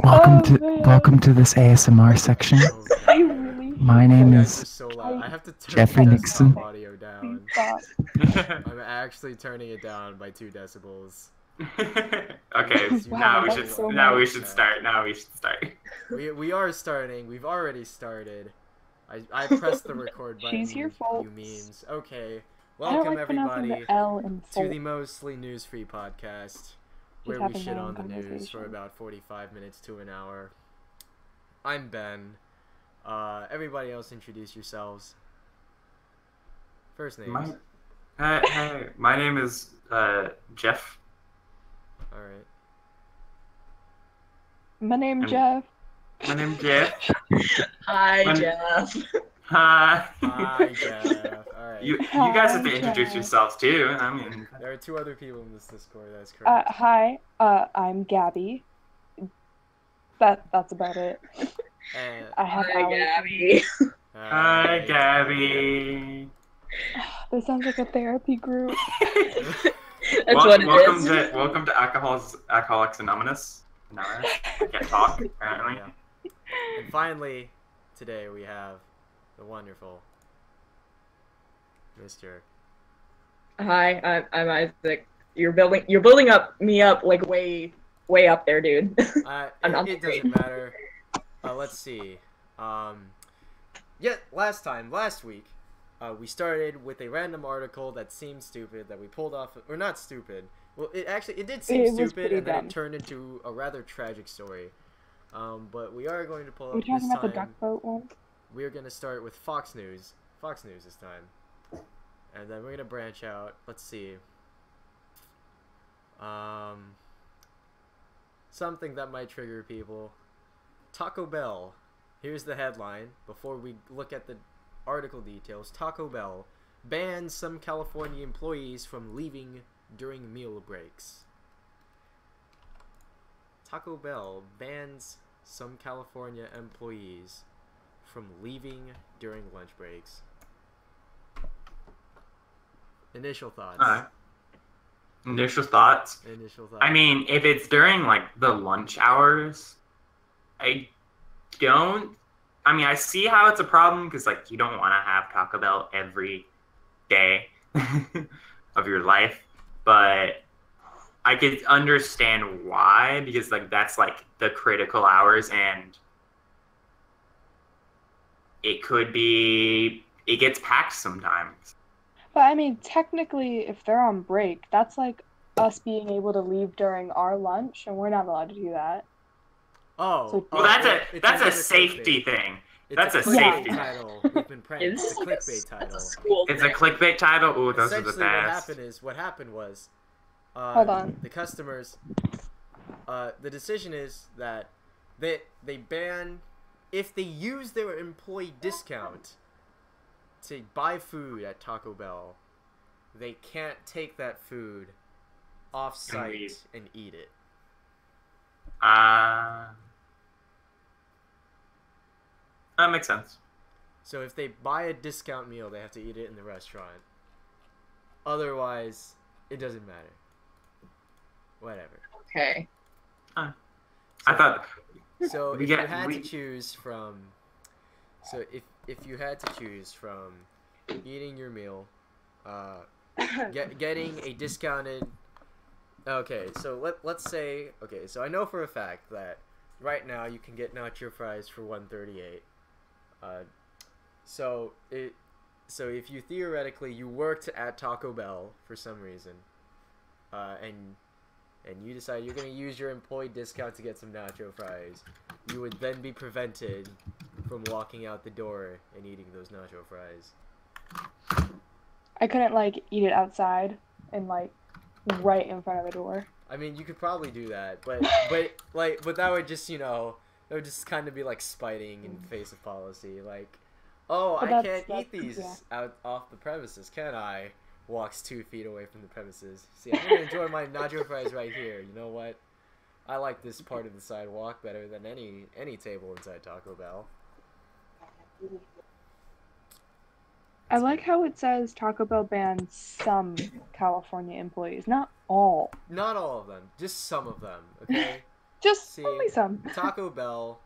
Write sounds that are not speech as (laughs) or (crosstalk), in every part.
Welcome Oh, to man. welcome to this ASMR section. (laughs) I really My name guys is are so loud. I have to turn Jeffrey Nixon. audio down. (laughs) I'm actually turning it down by two decibels. (laughs) okay, Wow, now we should so now we should start. Now we should start. We, we are starting. We've already started. I, I pressed the record button. She's here, you folks. memes. Okay. Welcome like everybody the L to the mostly news-free podcast, where we having shit on the news for about 45 minutes to an hour. I'm Ben. Uh, everybody else introduce yourselves. First names. My, uh, hey, my name is uh, Jeff. All right. My name's I'm- Jeff. My name's Jeff. (laughs) Hi, I'm- Jeff. (laughs) Hi. Hi, Jeff. All right. You you guys have to Hi, introduce Jeff. yourselves too. I mean, There are two other people in this Discord. That's Uh, correct. hi, uh, I'm Gaby. That that's about it. And, I have Hi, allergies. Gaby. hi Gaby. (sighs) This sounds like a therapy group. (laughs) That's Wel- what it welcome is. to welcome to Alcohol's Alcoholics Anonymous. Anonymous. (laughs) I can't talk apparently. Yeah. And finally, today we have the wonderful Mr. Hi, I'm, I'm Isaac. You're building you're building up me up like way way up there, dude. (laughs) Uh, I'm it, it doesn't matter. Uh, let's see. Um, yeah, last time, last week, uh, we started with a random article that seemed stupid that we pulled off, or not stupid. Well, it actually it did seem It stupid, and then dumb. it turned into a rather tragic story. Um, but we are going to pull Are we this talking about the duck boat one? We are going to start with Fox News. Fox News this time. And then we're going to branch out. Let's see. Um, something that might trigger people. Taco Bell. Here's the headline before we look at the article details. Taco Bell bans some California employees from leaving during meal breaks. Taco Bell bans some California employees from leaving during lunch breaks. Initial thoughts. Initial thoughts. Initial thoughts. I mean, if it's during like the lunch hours, I don't. I mean, I see how it's a problem because like you don't want to have Taco Bell every day (laughs) of your life, but I could understand why because like that's like the critical hours and it could be it gets packed sometimes. But I mean, technically, if they're on break, that's like us being able to leave during our lunch, and we're not allowed to do that. oh, So- Well, oh, that's well, a that's a safety clickbait. thing. It's that's a clickbait safety. title. We've been pranked. Is It's a like clickbait s- title. a school It's a clickbait title. Ooh, those are the Essentially, what best. happened is what happened was, uh, Hold on. the customers. Uh, the decision is that they they ban if they use their employee discount to buy food at Taco Bell, they can't take that food off site leave. and eat it. Uh, that makes sense. So if they buy a discount meal, they have to eat it in the restaurant. Otherwise, it doesn't matter. Whatever. Okay. I So- thought So (laughs) if you had we- to choose from, so if if you had to choose from eating your meal, uh, get, (laughs) getting a discounted. Okay, so let let's say okay, so I know for a fact that right now you can get nacho fries for one thirty eight. Uh, so it so if you theoretically you worked at Taco Bell for some reason, uh, and and you decide you're going to use your employee discount to get some nacho fries, you would then be prevented from walking out the door and eating those nacho fries. I couldn't like eat it outside and like right in front of the door. I mean, you could probably do that, but (laughs) but like but that would just, you know, that would just kind of be like spiting in face of policy like, "Oh, But I can't eat these yeah. out off the premises, can I?" Walks 2 feet away from the premises. See, I'm to enjoy my nacho fries right here. You know what? I like this part of the sidewalk better than any any table inside Taco Bell. I like how it says Taco Bell bans some California employees, not all. Not all of them, just some of them, okay? (laughs) Just See, only some. (laughs) Taco Bell,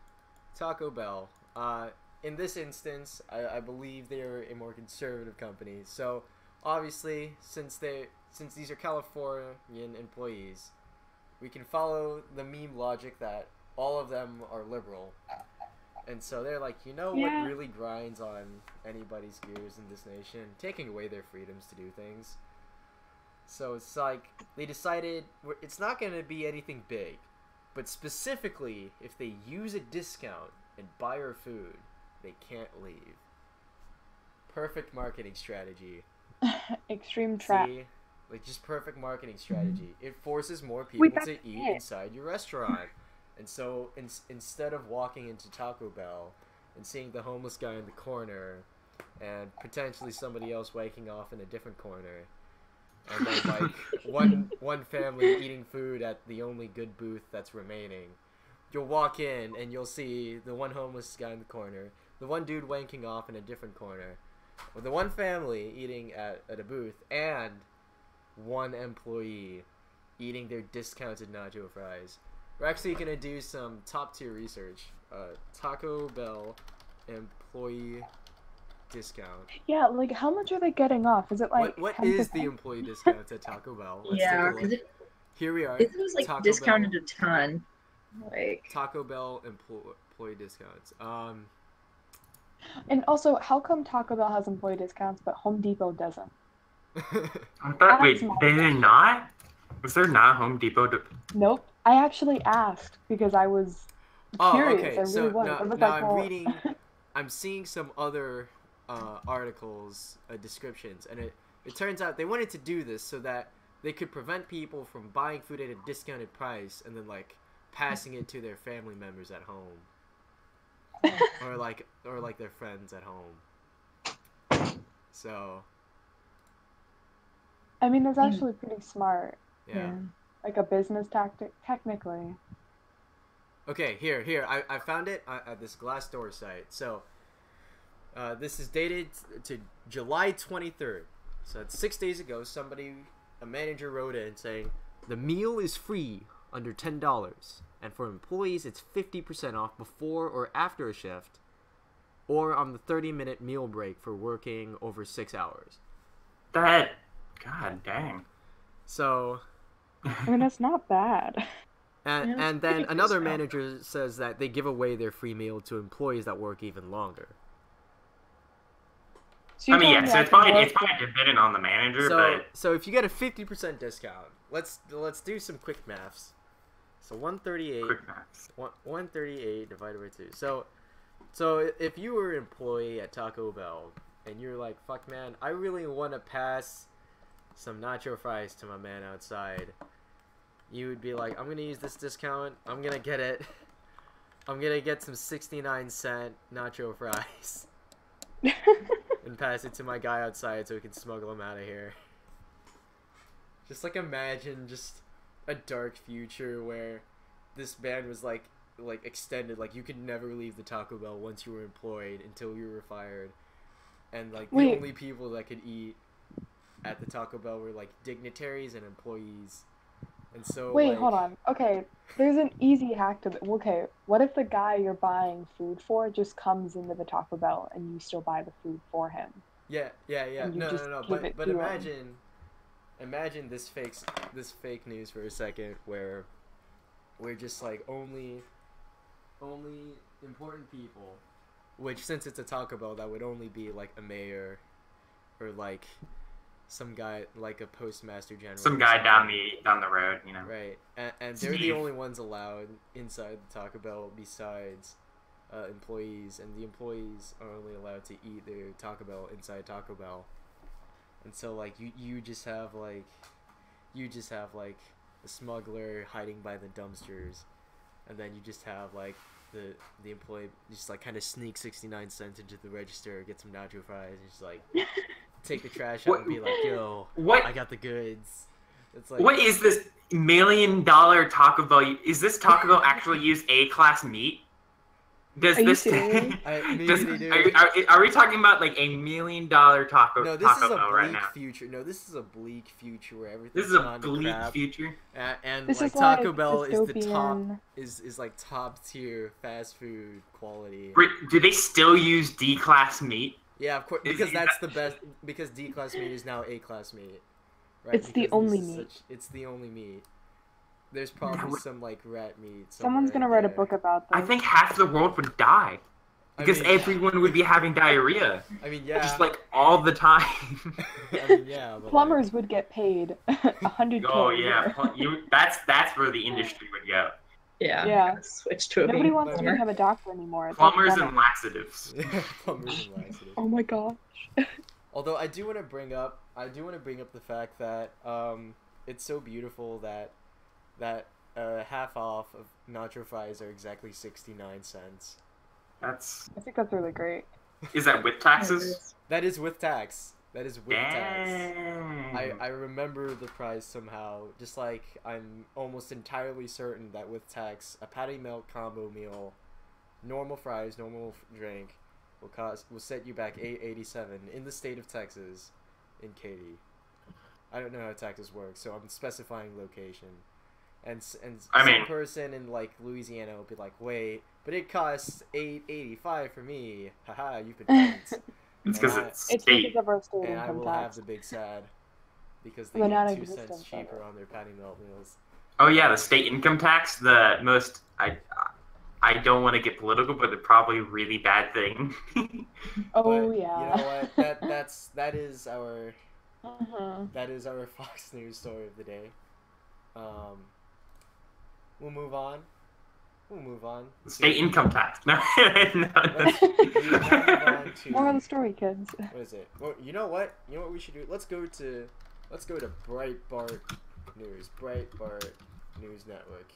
Taco Bell. Uh, in this instance, I, I believe they are a more conservative company. So obviously, since they since these are Californian employees, we can follow the meme logic that all of them are liberal. And so they're like, you know Yeah. what really grinds on anybody's gears in this nation? Taking away their freedoms to do things. So it's like they decided it's not going to be anything big, but specifically if they use a discount and buy our food, they can't leave. Perfect marketing strategy. (sighs) Extreme trap. See? Like just perfect marketing mm-hmm. strategy. It forces more people to eat it. inside your restaurant. And so in, instead of walking into Taco Bell and seeing the homeless guy in the corner and potentially somebody else waking off in a different corner and then like (laughs) one one family eating food at the only good booth that's remaining, you'll walk in and you'll see the one homeless guy in the corner, the one dude wanking off in a different corner, or the one family eating at, at a booth, and one employee eating their discounted nacho fries. We're actually gonna do some top tier research. Uh, Taco Bell employee discount. Yeah, like how much are they getting off? Is it like what what is the 10%? employee discounts at Taco Bell? Let's yeah, because it, Here we are. it was like Taco discounted Bell. a ton. Like, Taco Bell emplo- employee discounts. Um, And also, how come Taco Bell has employee discounts but Home Depot doesn't? (laughs) I thought, wait, they did not? Was there not Home Depot? To... Nope. I actually asked because I was oh, curious. okay. I really So was. now, I was now like, I'm well- reading. (laughs) I'm seeing some other uh, articles, uh, descriptions, and it it turns out they wanted to do this so that they could prevent people from buying food at a discounted price and then like passing it to their family members at home, (laughs) or like or like their friends at home. So I mean, Hmm. it's actually pretty smart. yeah. Like a business tactic, technically. Okay, here, here. I, I found it at, at this Glassdoor site. So, uh, this is dated to July 23rd. So, it's six days ago. Somebody, a manager wrote in saying, The meal is free under $10. And for employees, it's 50% off before or after a shift, or on the 30 minute meal break for working over six hours. That. God dang. So, (laughs) I mean, that's not bad. and, Yeah, and then another manager says that they give away their free meal to employees that work even longer. So I mean, yeah, so it's can probably, it's probably dependent on the manager, So, but so if you get a fifty percent discount, let's let's do some quick maths. So one thirty eight, quick maths. one one thirty eight divided by two. So, so if you were an employee at Taco Bell and you're like, "Fuck, man, I really want to pass some nacho fries to my man outside," you would be like, "I'm gonna use this discount. I'm gonna get it. (laughs) I'm gonna get some sixty nine cent nacho fries." (laughs) and pass it to my guy outside so we can smuggle him out of here. Just like imagine just a dark future where this ban was like like extended, like you could never leave the Taco Bell once you were employed until you were fired. And like the only people that could eat at the Taco Bell were like dignitaries and employees. And so Wait, like, hold on. Okay, there's an easy hack to. The, okay, what if the guy you're buying food for just comes into the Taco Bell and you still buy the food for him? Yeah, yeah, yeah. No, no, no. give But imagine but to 'em. Imagine, this fake this fake news for a second, where we're just like only, only important people, which since it's a Taco Bell, that would only be like a mayor, or like some guy like a postmaster general. Some guy down the down the road, you know. Right, and, and they're the only ones allowed inside the Taco Bell besides uh, employees, and the employees are only allowed to eat their Taco Bell inside Taco Bell. And so, like, you you just have like, you just have like the smuggler hiding by the dumpsters, and then you just have like the the employee just like kind of sneak sixty nine cents into the register, get some nacho fries, and just like take the trash out and be like, "Yo, What I got the goods." It's like what is this million dollar Taco Bell? Is this Taco Bell actually use A class meat? Does Are you this? serious? (laughs) I Does, are, are, are we talking about like a million dollar taco no, this is a Bell bleak right now? future. No, this is a bleak future where everything. This is a bleak crap. future. A- and This like is like Taco Bell is the top is is like top tier fast food quality. Do they still use D class meat? Yeah, of course, because that's the best. Because D class meat is now A class meat. Right? It's the only meat. such- it's the only meat. There's probably some like rat meat. Someone's gonna write a book about this. I think half the world would die I because mean- everyone would be having diarrhea, (laughs) I mean, yeah. just like all the time. (laughs) I mean, yeah. But, like, plumbers would get paid (laughs) a hundred oh yeah, you, that's that's where the industry would go. Yeah. Yeah. gotta Switch to a Nobody being wants to have a doctor anymore. It's Plumbers done and laxatives. plumbers and laxatives. Oh my gosh. Although I do want to bring up, I do want to bring up the fact that um, it's so beautiful that that uh, half off of nacho fries are exactly sixty nine cents. That's I think that's really great. is that with taxes? That is with tax. That is with tax. I, I remember the price somehow. Just like I'm almost entirely certain that with tax, a patty melt combo meal, normal fries, normal f- drink, will cost will set you back eight eighty seven in the state of Texas, in Katy. I don't know how taxes work, so I'm specifying location. And and I some mean- person in like Louisiana will be like, wait, but it costs eight eighty five for me. Haha, you've been (laughs) it's because and I- it's It's state. because of our state and I income will have the big sad because they The get two cents cheaper on their patty melt meals. Oh yeah, the state income tax, the most I I don't want to get political, but it's probably a really bad thing. (laughs) Oh But yeah. You know what? That that's that is our Mhm. that is our (laughs) Fox News story of the day. Um, we'll move on. We'll move on. The state to- income tax. (laughs) No, no, (laughs) Let's- we now move on to More of the story, kids. what is it? Well, you know what? You know what we should do? Let's go to let's go to Breitbart News. Breitbart News Network.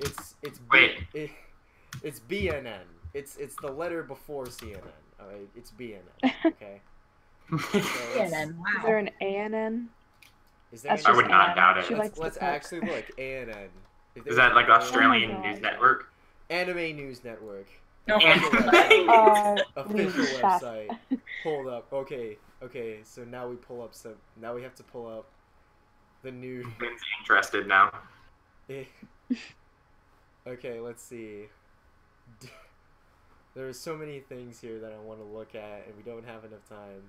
It's it's B, Wait. It, (laughs) it's BNN. It's it's the letter before CNN. All right, it's BNN. Okay. So let's- Is there an ANN? Is there? That's I would not doubt it. She Let's, let's actually look. ANN. If Is that like an Australian Oh news network? Anime News Network. No. And- Uh, Official website. Hold up. Okay. Okay. So now we pull up some. Now we have to pull up the new. Ben's interested now. (laughs) Okay. Let's see. (laughs) There are so many things here that I want to look at, and we don't have enough time.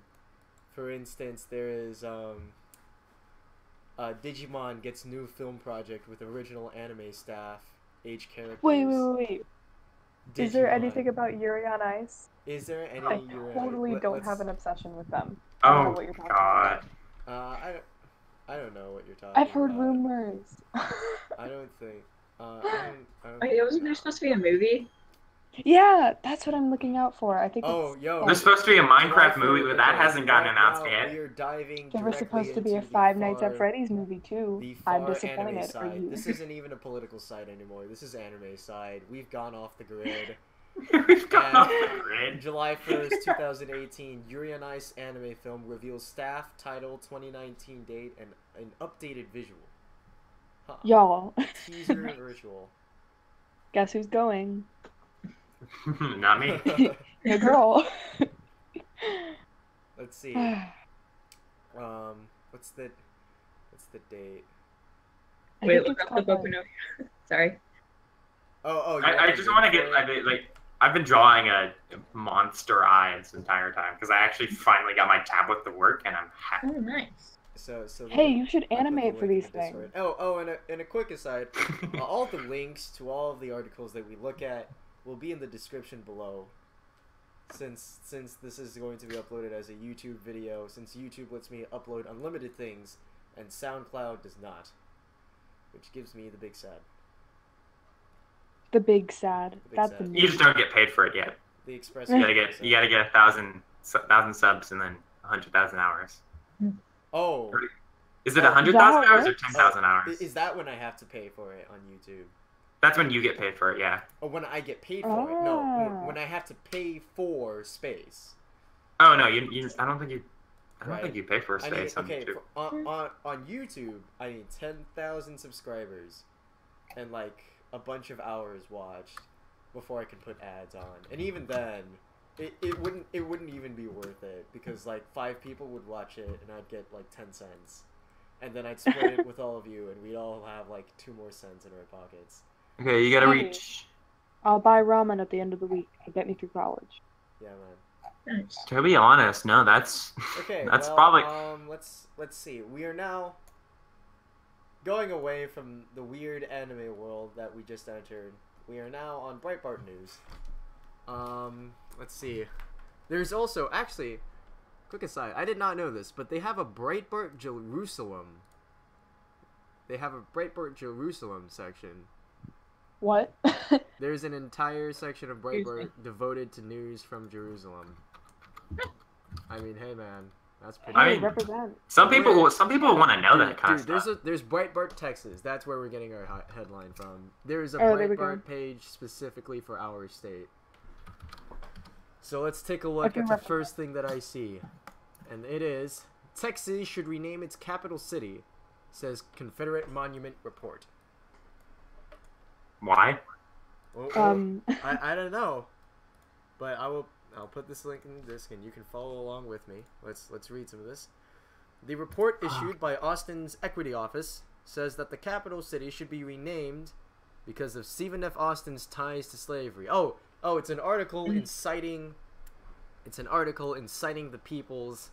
For instance, there is um. Uh, Digimon gets new film project with original anime staff, age characters. Wait, wait, wait, wait. Is there anything about Yuri on Ice? Is there any? I Yuri- totally let- don't let's- have an obsession with them. I don't know Oh what you're talking god. Uh, I, don't- I don't know what you're talking. I've heard about. rumors. (laughs) I don't think. Uh, I don't. I don't Wait, think wasn't there supposed to be a movie? Yeah, that's what I'm looking out for. I think Oh, it's, yo. There's supposed to be a Minecraft movie, but that hasn't gotten announced yet. We are diving. there was supposed to be a Five Nights far- at Freddy's movie too. I'm disappointed for you. This isn't even a political side anymore. This is anime side. We've gone off the grid. (laughs) We've gone Yeah. off the grid. July 1st, (laughs) 2018, Yuri on Ice anime film reveals staff, title, 2019 date, and an updated visual. Huh. Y'all, Teaser virtual. (laughs) guess who's going? (laughs) Not me. (laughs) Your girl. (laughs) Let's see. (sighs) Um, what's the what's the date? Wait, look up the called, Boku like- no. Sorry. Oh, oh. I, I just want to get for? I like I've been drawing a monster eye this entire time because I actually finally got my tablet to work and I'm happy. Oh, nice. So, so. Hey, link- you should I the animate for these in the things. Oh, oh, and a, and a quick aside, uh, all the links to all of the articles that we look at will be in the description below. Since since this is going to be uploaded as a YouTube video, since YouTube lets me upload unlimited things, and SoundCloud does not, which gives me the big sad. The big sad. The big That's sad. you just don't get paid for it yet. The express. (laughs) You gotta get you gotta get a thousand subs and then a hundred thousand hours. Oh, Is it a hundred is that how thousand it hours or ten thousand hours? is that when I have to pay for it on YouTube? That's when you get paid for it. Yeah. Or when I get paid for it? No, Ah. when- when I have to pay for space. Oh no, you, you I don't think you. I don't Right. think you pay for a I need space on okay YouTube. for, on, on on YouTube. I need ten thousand subscribers, and like a bunch of hours watched, before I can put ads on, and even then, it, it wouldn't it wouldn't even be worth it because like five people would watch it and I'd get like ten cents, and then I'd split it (laughs) with all of you and we'd all have like two more cents in our pockets. Okay, you gotta Hey. reach. I'll buy ramen at the end of the week to get me through college. Yeah, man. Nice. To be honest, no, that's (laughs) Okay, That's well, probably- um let's let's see. We are now going away from the weird anime world that we just entered. We are now on Breitbart News. Um, let's see. There's also actually, quick aside, I did not know this, but they have a Breitbart Jerusalem. They have a Breitbart Jerusalem section. What? (laughs) There's an entire section of Excuse Breitbart devoted to news from Jerusalem. I mean, hey man, that's pretty. I mean- represent. some people. Some people want to know Dude, that kind dude, of there's stuff. a there's Breitbart, Texas. That's where we're getting our hi- headline from. There is a Oh, there. Breitbart page specifically for our state. So let's take a look can at the first thing that I see, and it is Texas should rename its capital city, says Confederate Monument Report. Why? Oh, Um, (laughs) I, I don't know, but I will. I'll put this link in the disc, and you can follow along with me. Let's let's read some of this. The report issued by Austin's Equity Office says that the capital city should be renamed because of Stephen F. Austin's ties to slavery. Oh, oh, it's an article inciting. It's an article inciting the peoples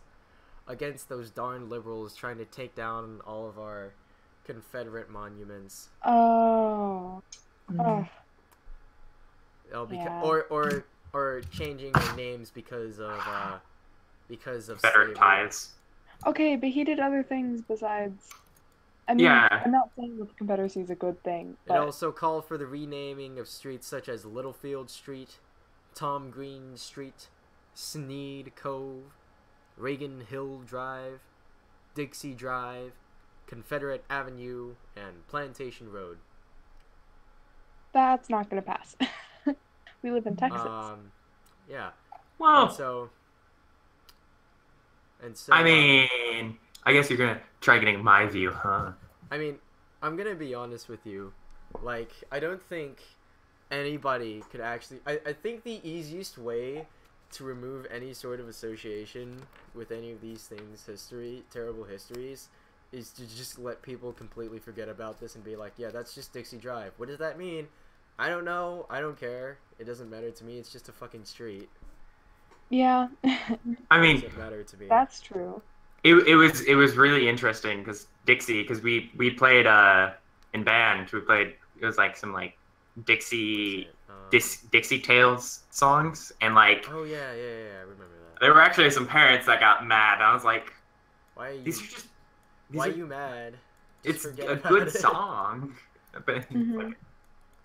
against those darn liberals trying to take down all of our Confederate monuments. oh. Oh. Oh, beca- Yeah. or or or changing their names because of uh, because of Better slavery. ties. Okay, but he did other things besides. I mean, Yeah. I'm not saying that the Confederacy is a good thing, It also called for the renaming of streets such as Littlefield Street, Tom Green Street, Sneed Cove, Reagan Hill Drive, Dixie Drive, Confederate Avenue, and Plantation Road. That's not gonna pass. (laughs) we live in Texas. Um, yeah. Well, And so. And so. I uh, mean, I guess you're gonna try getting my view, huh? I mean, I'm gonna be honest with you. Like, I don't think anybody could actually. I, I think the easiest way to remove any sort of association with any of these things, history, terrible histories, is to just let people completely forget about this and be like, yeah, that's just Dixie Drive. What does that mean? I don't know. I don't care. It doesn't matter to me. It's just a fucking street. yeah, (laughs) I mean, doesn't matter to me. that's true. it, it was it was really interesting because Dixie, because we we played uh in band, we played it was like some like Dixie Um, Dis, Dixie Tales songs, and like Oh yeah, yeah, yeah. I remember that. there were actually some parents that got mad. I was like, Why are you? these are just these why are, are you mad? Just it's a good it. song, (laughs) but Mhm. like,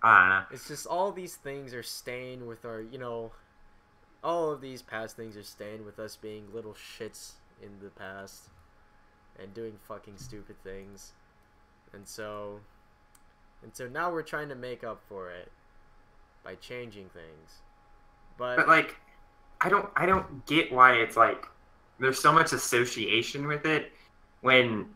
I don't know. It's just all these things are staying with our, you know, all of these past things are staying with us being little shits in the past and doing fucking stupid things. And so and so now we're trying to make up for it by changing things. But, But like, I don't I don't get why it's like there's so much association with it when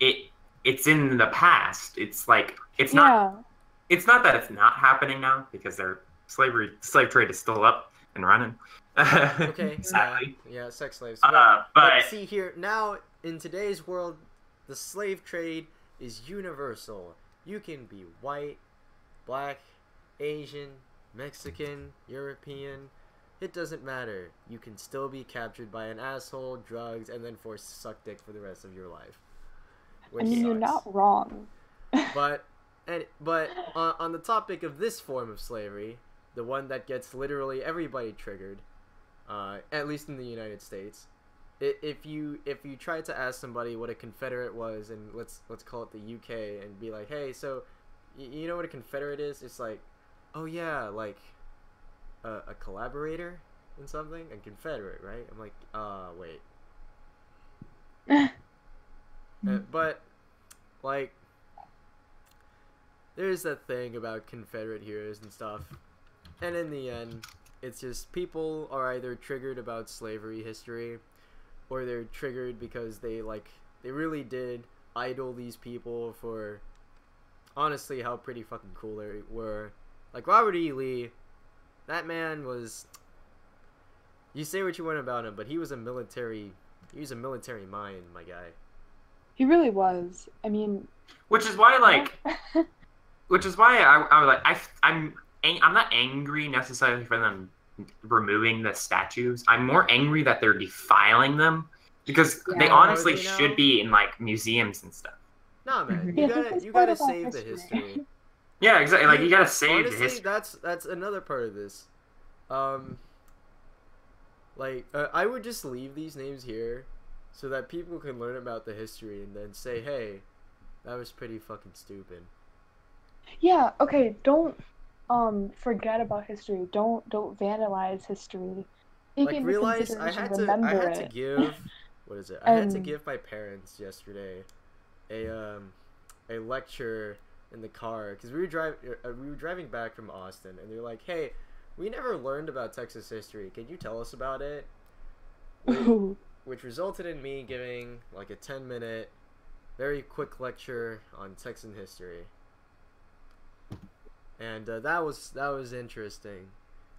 it it's in the past. It's like it's not yeah, it's not that it's not happening now because their slavery slave trade is still up and running. (laughs) okay, sadly. yeah, yeah, sex slaves. Uh, But- but But see here now in today's world, the slave trade is universal. You can be white, black, Asian, Mexican, European. It doesn't matter. You can still be captured by an asshole, drugs, and then forced to suck dick for the rest of your life. I Which mean you're sucks. not wrong. (laughs) But and but on, on the topic of this form of slavery, the one that gets literally everybody triggered, uh, at least in the United States, if you if you try to ask somebody what a Confederate was, and let's let's call it the UK, and be like, hey, so you know what a Confederate is? It's like, oh yeah, like a, a collaborator in something, and Confederate, right? I'm like, uh, wait. (laughs) Uh, but like there's that thing about confederate heroes and stuff and in the end it's just people are either triggered about slavery history or they're triggered because they like they really did idol these people for honestly how pretty fucking cool they were like Robert E. Lee, that man was. You say what you want about him, but he was a military. He was a military mind, my guy. He really was. I mean, Which is why, like, (laughs) which is why I, I was like, I, I'm, I'm not angry necessarily for them removing the statues. I'm more angry that they're defiling them because they honestly Are they now? should be in like museums and stuff. No man, Mhm. you gotta you gotta (laughs) save the history. history. Yeah, exactly. Like you gotta save Honestly, the history. that's that's another part of this. Um, like uh, I would just leave these names here, so that people can learn about the history and then say, "Hey, that was pretty fucking stupid." Yeah. Okay. Don't um forget about history. Don't don't vandalize history. Take like realize I had to I had to it. give (laughs) what is it? I had to give my parents yesterday a um a lecture in the car because we were driving uh, we were driving back from Austin and they're like, "Hey, we never learned about Texas history. Can you tell us about it?" (laughs) Which resulted in me giving like a 10 minute very quick lecture on Texan history. And uh, that was that was interesting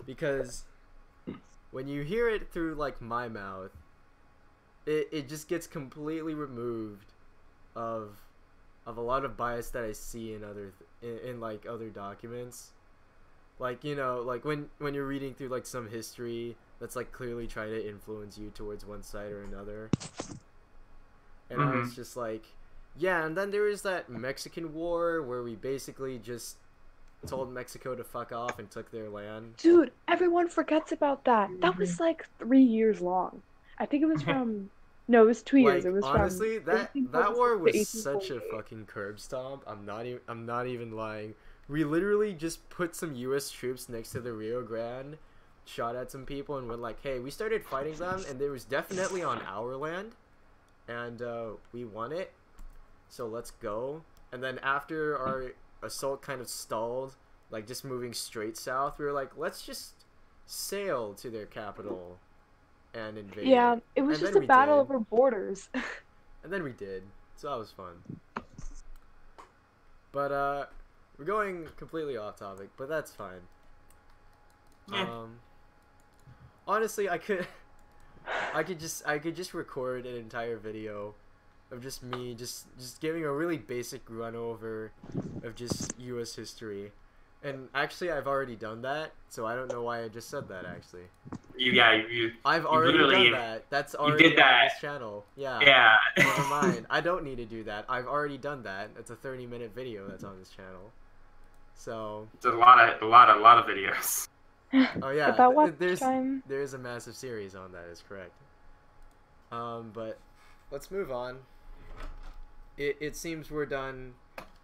because when you hear it through like my mouth, it, it just gets completely removed of of a lot of bias that I see in other th- in, in like other documents. Like you know, like when when you're reading through like some history that's like clearly trying to influence you towards one side or another. And I was just like, yeah. And then there was that Mexican War where we basically just told Mexico to fuck off and took their land. Dude, everyone forgets about that. That was like three years long. I think it was (laughs) from. No, it was two years. Like it was honestly, from that that war was such a fucking curb stomp. I'm not even I'm not even lying. We literally just put some U.S. troops next to the Rio Grande, shot at some people, and were like, "Hey, we started fighting them, and it was definitely on our land, and uh, we won it. So let's go." And then after our assault kind of stalled, like just moving straight south, we were like, "Let's just sail to their capital." And invade. Yeah, it was And just a battle did. over borders. (laughs) And then we did. So that was fun. But uh we're going completely off topic, but that's fine. Yeah. Um honestly, I could (laughs) I could just I could just record an entire video of just me just just giving a really basic run over of just US history. And actually I've already done that, so I don't know why I just said that actually. You, yeah, you, I've already done that. That's already did on this channel. Yeah. yeah. Never (laughs) mind. I don't need to do that. I've already done that. It's a 30 minute video that's on this channel. So, It's a lot of, a lot, a lot of videos. (laughs) oh yeah, About th- what there's time? there's a massive series on that. Is correct. Um, but let's move on. It it seems we're done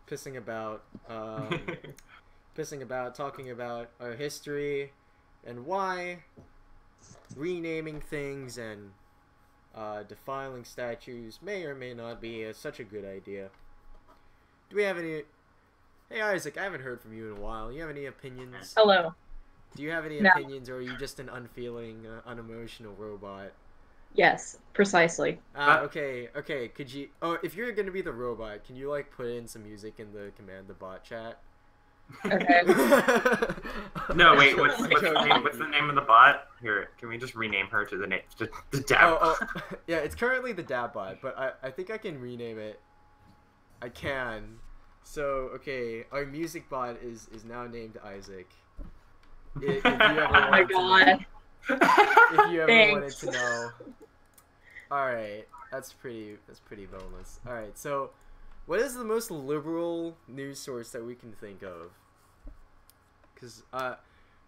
pissing about, um, (laughs) pissing about, talking about our history and why renaming things and uh, defiling statues may or may not be uh, such a good idea. Do we have any? Hey Isaac, I haven't heard from you in a while. You have any opinions? Hello. Do you have any No. opinions, or are you just an unfeeling, uh, unemotional robot? Yes, precisely. Ah, Uh, okay, okay. Could you? Oh, if you're gonna be the robot, can you like put in some music in the command the bot chat? Okay. (laughs) no, wait. What's, (laughs) what's, the name, what's the name of the bot? Here, can we just rename her to the name, to the dab? Oh, oh, (laughs) yeah. It's currently the dab bot, but I, I think I can rename it. I can. So okay, our music bot is is now named Isaac. I- If, you ever Oh my wanted to god. if you ever wanted Thanks. to know. All right, that's pretty. That's pretty boneless. All right, so what is the most liberal news source that we can think of? Because uh,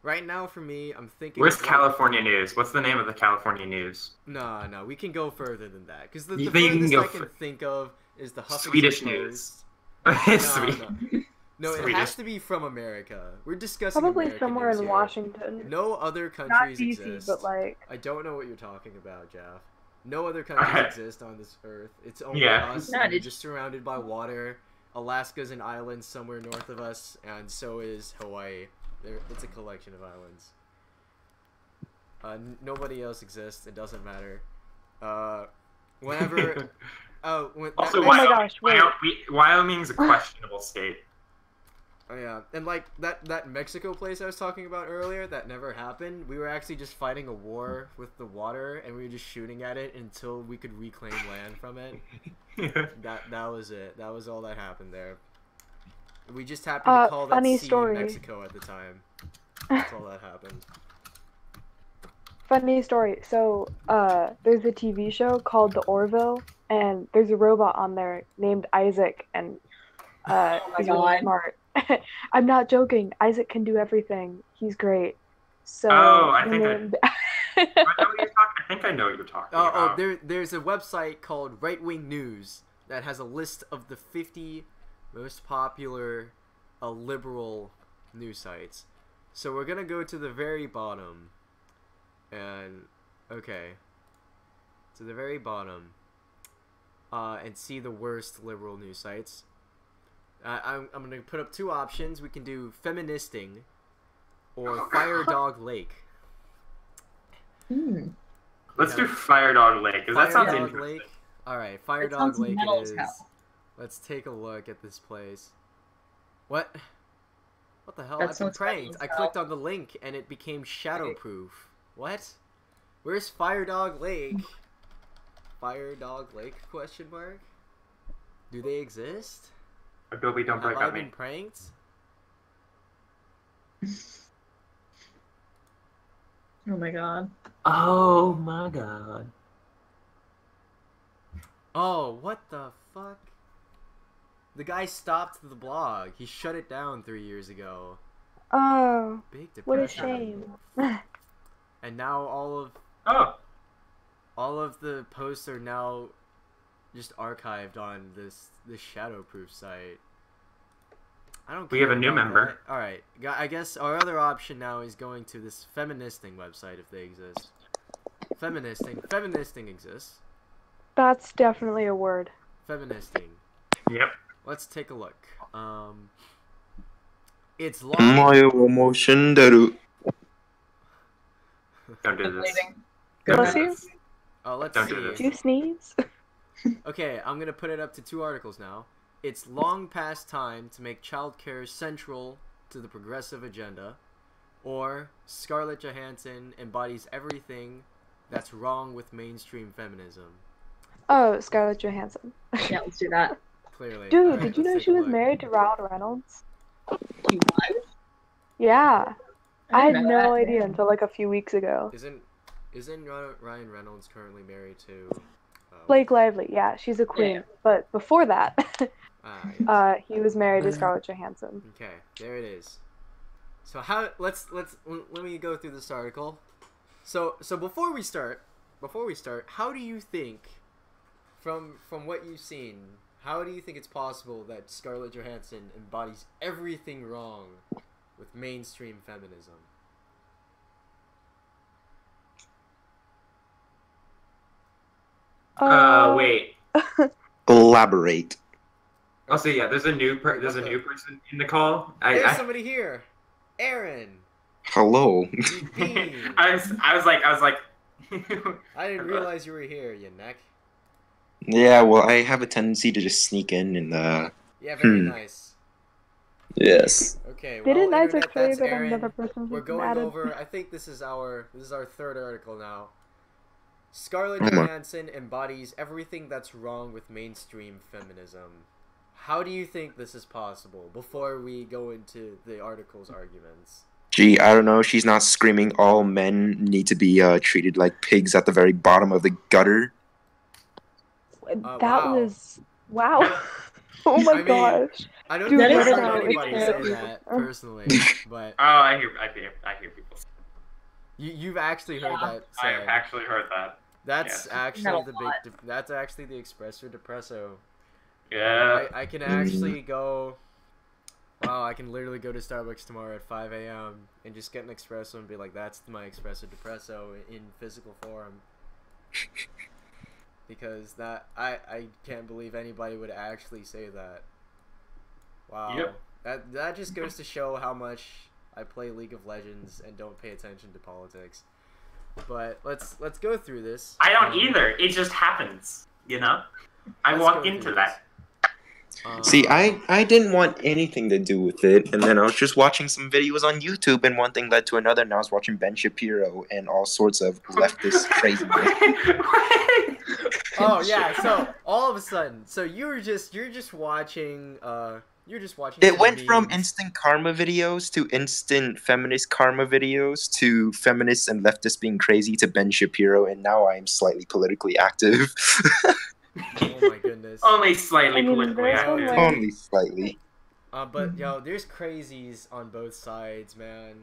right now for me, I'm thinking. Where's of, like- California News? What's the name of the California News? No, no, we can go further than that. Because the, You the think can I can fur- think of is the Huffington Swedish Post. news. No, Sweet. (laughs) no. No, it has to be from America. We're discussing Probably American somewhere news in here. Washington. No other countries Not countries DC, exist. but like I don't know what you're talking about, Jeff. No other countries Alright. exist on this earth. It's only Yeah. us. No, and we're just surrounded by water. Alaska's an island somewhere north of us, and so is Hawaii. There, it's a collection of islands. Uh, n- nobody else exists. It doesn't matter. Uh, whenever. (laughs) oh, when, also, that- Oh my gosh, wait. Wyoming's a questionable state. Oh yeah, and like that that Mexico place I was talking about earlier that never happened. We were actually just fighting a war with the water, and we were just shooting at it until we could reclaim land from it. (laughs) That that was it. That was all that happened there. We just happened Uh, to call that funny sea story. Mexico at the time. That's all that happened. (laughs) Funny story. So, uh, there's a TV show called The Orville, and there's a robot on there named Isaac, and uh, Oh he's really smart. (laughs) I'm not joking. Isaac can do everything. He's great. So. Oh, I think I- (laughs) I, know what you're talking, I think I know what you're talking Oh, about. oh there, there's a website called Right Wing News that has a list of the 50 most popular uh, liberal news sites. So we're gonna go to the very bottom, and okay, to the very bottom, uh, and see the worst liberal news sites. Uh, I'm, I'm gonna put up two options. We can do feministing, or Fire Dog Lake. Hmm. Let's Yeah. do Fire Dog Lake, because that Fire sounds Dog interesting. Lake. All right, Fire That Dog Lake metal is. hell. Let's take a look at this place. What? What the hell? That I've been pranked. I clicked on the link and it became shadowproof. What? Where's Fire Dog Lake? (laughs) Fire Dog Lake? Question mark. Do they exist? Adobe, don't break Have I up been me. pranked? Oh my god. Oh my god. Oh, what the fuck? The guy stopped the blog. He shut it down three years ago. oh, Big depression. what a shame. And now all of Oh, all of the posts are now just archived on this this Shadowproof site. I don't. We have a new member. That. All right, I guess our other option now is going to this Feministing website if they exist. Feministing, Feministing exists. That's definitely a word. Feministing. Yep. Let's take a look. Um, it's long. My emotion Don't do this. Oh, let's Don't see. Do, do you sneeze? (laughs) Okay, I'm gonna put it up to two articles now. It's long past time to make childcare central to the progressive agenda, or Scarlett Johansson embodies everything that's wrong with mainstream feminism. Oh, Scarlett Johansson. Yeah, let's do that. Clearly. Dude, Alright, did you know she was look. married to Ryan Reynolds? You what? Yeah. I had no that. idea until like a few weeks ago. Isn't isn't Ryan Reynolds currently married to Blake Lively, yeah, she's a queen. Yeah. But before that, (laughs) Ah, uh, he was married to Scarlett Johansson. Okay, there it is. So how let's let's let me go through this article. So so before we start, before we start, how do you think from from what you've seen, how do you think it's possible that Scarlett Johansson embodies everything wrong with mainstream feminism? Uh, wait. Elaborate. Also, yeah, there's a new per- there's a new person in the call. I, There's I, somebody here, Aaron. Hello. (laughs) I was I was like I was like. (laughs) I didn't realize you were here, you neck. yeah, well, I have a tendency to just sneak in and, uh, Yeah, very Hmm. nice. yes. Okay, well, Didn't Isaac internet, say that's that Aaron. another person We're going added? over. I think this is our this is our third article now. Scarlett. Johansson embodies everything that's wrong with mainstream feminism. How do you think this is possible? Before we go into the article's arguments, Gee, I don't know. She's not screaming all men need to be uh, treated like pigs at the very bottom of the gutter. Uh, that wow. was wow. (laughs) (laughs) oh my I mean- gosh. I don't Dude, think I've heard anybody say that personally, (laughs) but Oh, I hear I hear I hear people. you you've actually heard Yeah. that I have actually heard that. That's yes. actually Not the lot. big. That's actually the espresso depresso. Um, yeah. I, I can actually mm. go. Wow, I can literally go to Starbucks tomorrow at 5 a.m. and just get an espresso and be like, "That's my espresso depresso in physical form." (laughs) because that I I can't believe anybody would actually say that. Wow. Yep. That that just goes (laughs) to show how much I play League of Legends and don't pay attention to politics. But let's let's go through this. I don't Um, either. It just happens. You know. I walk into that. Um, See, I, I didn't want anything to do with it, and then I was just watching some videos on YouTube, and one thing led to another, and I was watching Ben Shapiro and all sorts of leftist (laughs) craziness. Oh yeah, so all of a sudden, so you were just you're just watching uh you're just watching. It went from instant karma videos to instant feminist karma videos to feminists and leftists being crazy to Ben Shapiro, and now I am slightly politically active. Oh my goodness. (laughs) Only slightly I mean, politically active. Only slightly. Uh, but yo, there's crazies on both sides, man.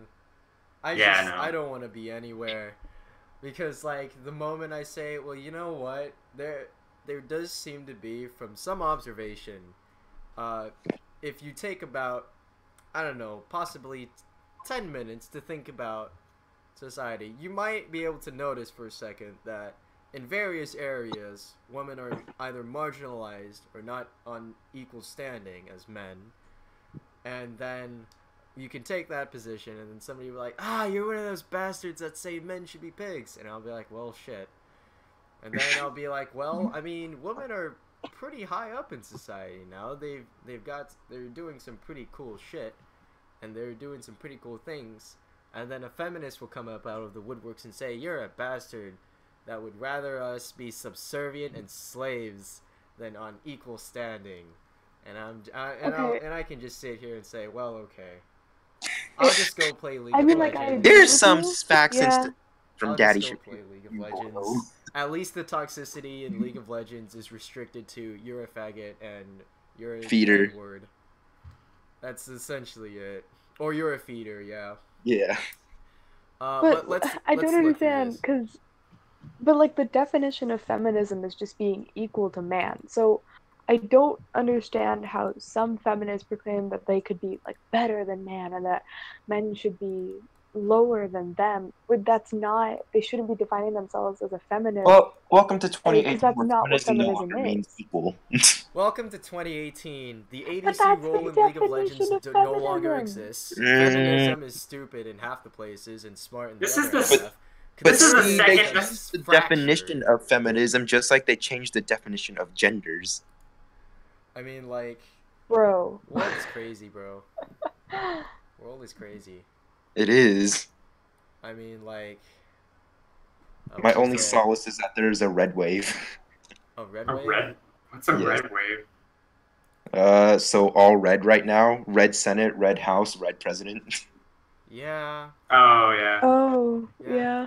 I Yeah, just I know. I don't want to be anywhere because like the moment I say, well, you know what, there there does seem to be from some observation, uh, if you take about I don't know, possibly ten minutes to think about society, you might be able to notice for a second that in various areas, women are either marginalized or not on equal standing as men. And then you can take that position, and then somebody will be like, ah, you're one of those bastards that say men should be pigs. And I'll be like, well, shit. And then I'll be like, well, I mean, women are pretty high up in society now. They've they've got they're doing some pretty cool shit, and they're doing some pretty cool things. And then a feminist will come up out of the woodworks and say, "You're a bastard that would rather us be subservient and slaves than on equal standing." And I'm I, and, I'll, and I can just sit here and say, "Well, okay." (laughs) I'll just go play League I of mean, like, I Legends. There's some you. facts Yeah. st- from I'll Daddy just go play League of You Legends. Bro. At least the toxicity in League of (laughs) Legends is restricted to you're a faggot and you're a Feeder. word. That's essentially it. Or you're a feeder, yeah. Yeah. Uh, But but let's. (sighs) I let's don't understand because, but like the definition of feminism is just being equal to man. So I don't understand how some feminists proclaim that they could be like better than man and that men should be lower than them. But that's not. They shouldn't be defining themselves as a feminist. Well, welcome to I mean, 2018, 'cause that's not what feminism no means is. equal. (laughs) Welcome to 2018. The ADC that's role in League of Legends of no longer exists. Mm. Feminism is stupid in half the places and smart in the This other is the- half. But This is the see, second- they this changed the definition of feminism just like they changed the definition of genders. I mean, like, Bro. world is crazy, bro. (laughs) World is crazy. It is. I mean, like. I My only say- solace is that there's a red wave. A red A wave? red. What's a Yes. red wave? Uh, so all red right now. Red Senate, red House, red President. Yeah. Oh yeah. Oh Yeah. yeah.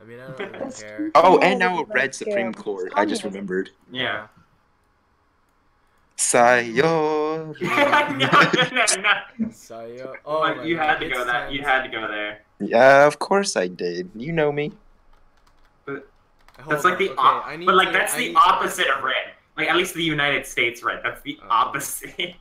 I mean, I don't (laughs) really That's care. true. Oh, and now a red. Supreme Court. I just remembered. Yeah. Sayonara. (laughs) no, no, no. Sayo. Oh, you had to go that. You had to go there. Yeah, of course I did. You know me. Hold That's like the okay, op- I need but like to- that's I the need to- opposite of red. Like at least the United States red. That's the Oh. opposite.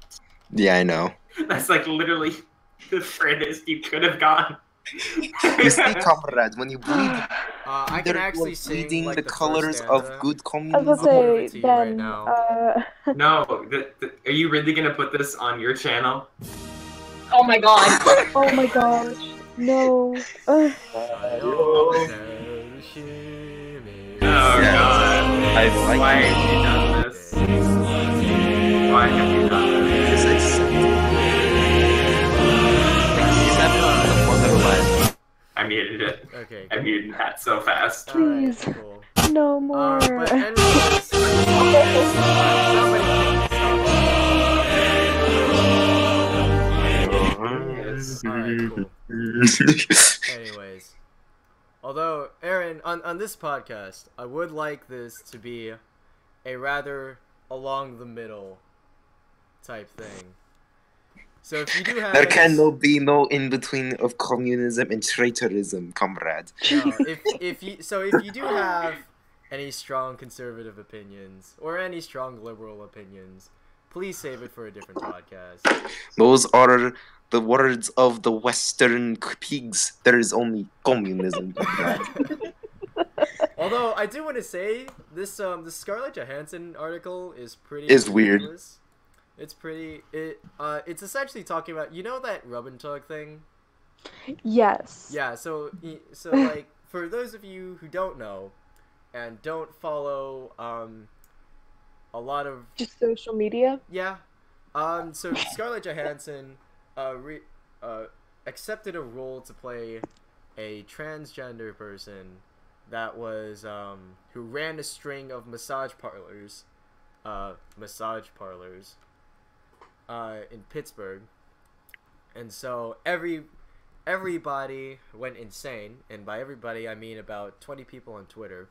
Yeah, I know. (laughs) that's like literally (laughs) the furthest you could have gone. You see, comrades, when you bleed, (sighs) Uh, I can actually was sing bleeding like the, the colors of good I was communism. gonna say it right now. uh, (laughs) no, the, the, are you really gonna put this on your channel? Oh my god. (laughs) oh my gosh. No. Oh god. I like Why have you done this? Why have you done this? I muted it. Okay. I muted that so fast. Alright, Please. cool. No more. Uh, but anyways, somebody cool. Anyways, although Aaron, on on this podcast, I would like this to be a rather along the middle type thing. So if you do have There can no be no in between of communism and traitorism, comrade. No, if if you so if you do have any strong conservative opinions or any strong liberal opinions, please save it for a different podcast. Those are the words of the Western pigs. There is only communism. (laughs) Although I do want to say this um the Scarlett Johansson article is pretty Is weird. It's pretty it uh it's essentially talking about you know that rub and tug thing? yes. Yeah, so so (laughs) like for those of you who don't know and don't follow um a lot of Just social media. yeah. Um. So Scarlett Johansson, uh, re- uh, accepted a role to play a transgender person that was um who ran a string of massage parlors, uh, massage parlors, uh, in Pittsburgh, and so every everybody went insane, and by everybody I mean about twenty people on Twitter.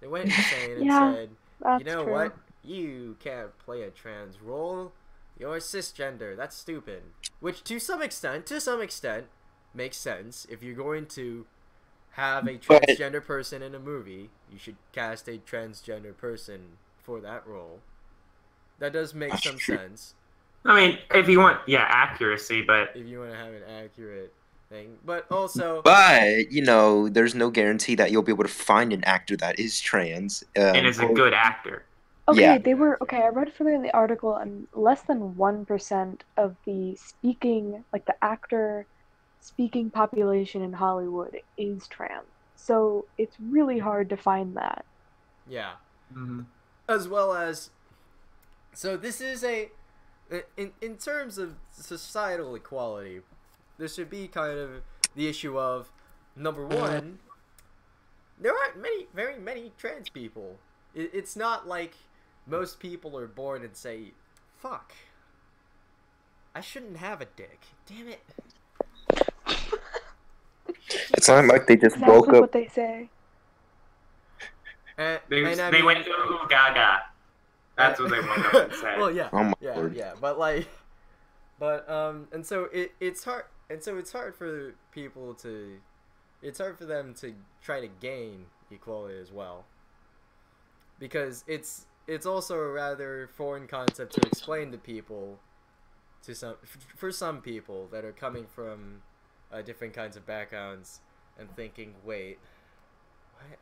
They went (laughs) insane and Yeah. said, you know true. what? You can't play a trans role. You're cisgender. That's stupid. Which, to some extent, to some extent, makes sense. If you're going to have a But- transgender person in a movie, you should cast a transgender person for that role. That does make That's some true. sense I mean, if you want, yeah, accuracy, but if you want to have an accurate thing. But also, But you know, there's no guarantee that you'll be able to find an actor that is trans. Um, and is a good actor. Okay, Yeah. they were okay. I read further in the article, and less than one percent of the speaking, like the actor speaking population in Hollywood, is trans. So it's really hard to find that. yeah. Mm-hmm. as well as so this is a in in terms of societal equality there should be kind of the issue of number uh-huh. one there aren't many very many trans people it, it's not like most people are born and say fuck i shouldn't have a dick damn it (laughs) It's not like they just Exactly woke up. what they say. and, They, and I they mean- went ooh gaga. That's what they woke up and said. (laughs) well yeah Oh yeah lord. yeah but like but um and so it it's hard and so it's hard for people to it's hard for them to try to gain equality as well because it's it's also a rather foreign concept to explain to people to some for some people that are coming from uh, different kinds of backgrounds and thinking wait what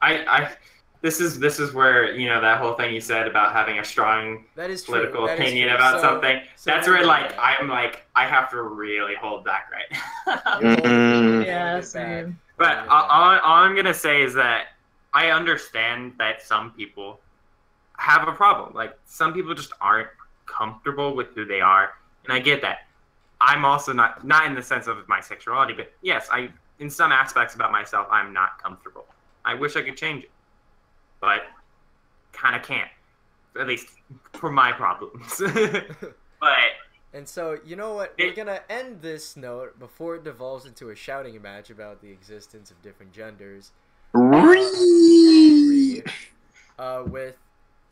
I, I, this is this is where you know that whole thing you said about having a strong that is true. political that is opinion true. about So- something. so That's where like yeah. I'm like I have to really hold back right. (laughs) Mm. Yeah, Hold it back. same. But all, all, all I'm gonna say is that I understand that some people have a problem. Like some people just aren't comfortable with who they are, and I get that. I'm also not not in the sense of my sexuality, but yes, I in some aspects about myself I'm not comfortable. I wish I could change it, but kind of can't. At least for my problems. (laughs) but And so, you know what? We're gonna end this note before it devolves into a shouting match about the existence of different genders. Uh, with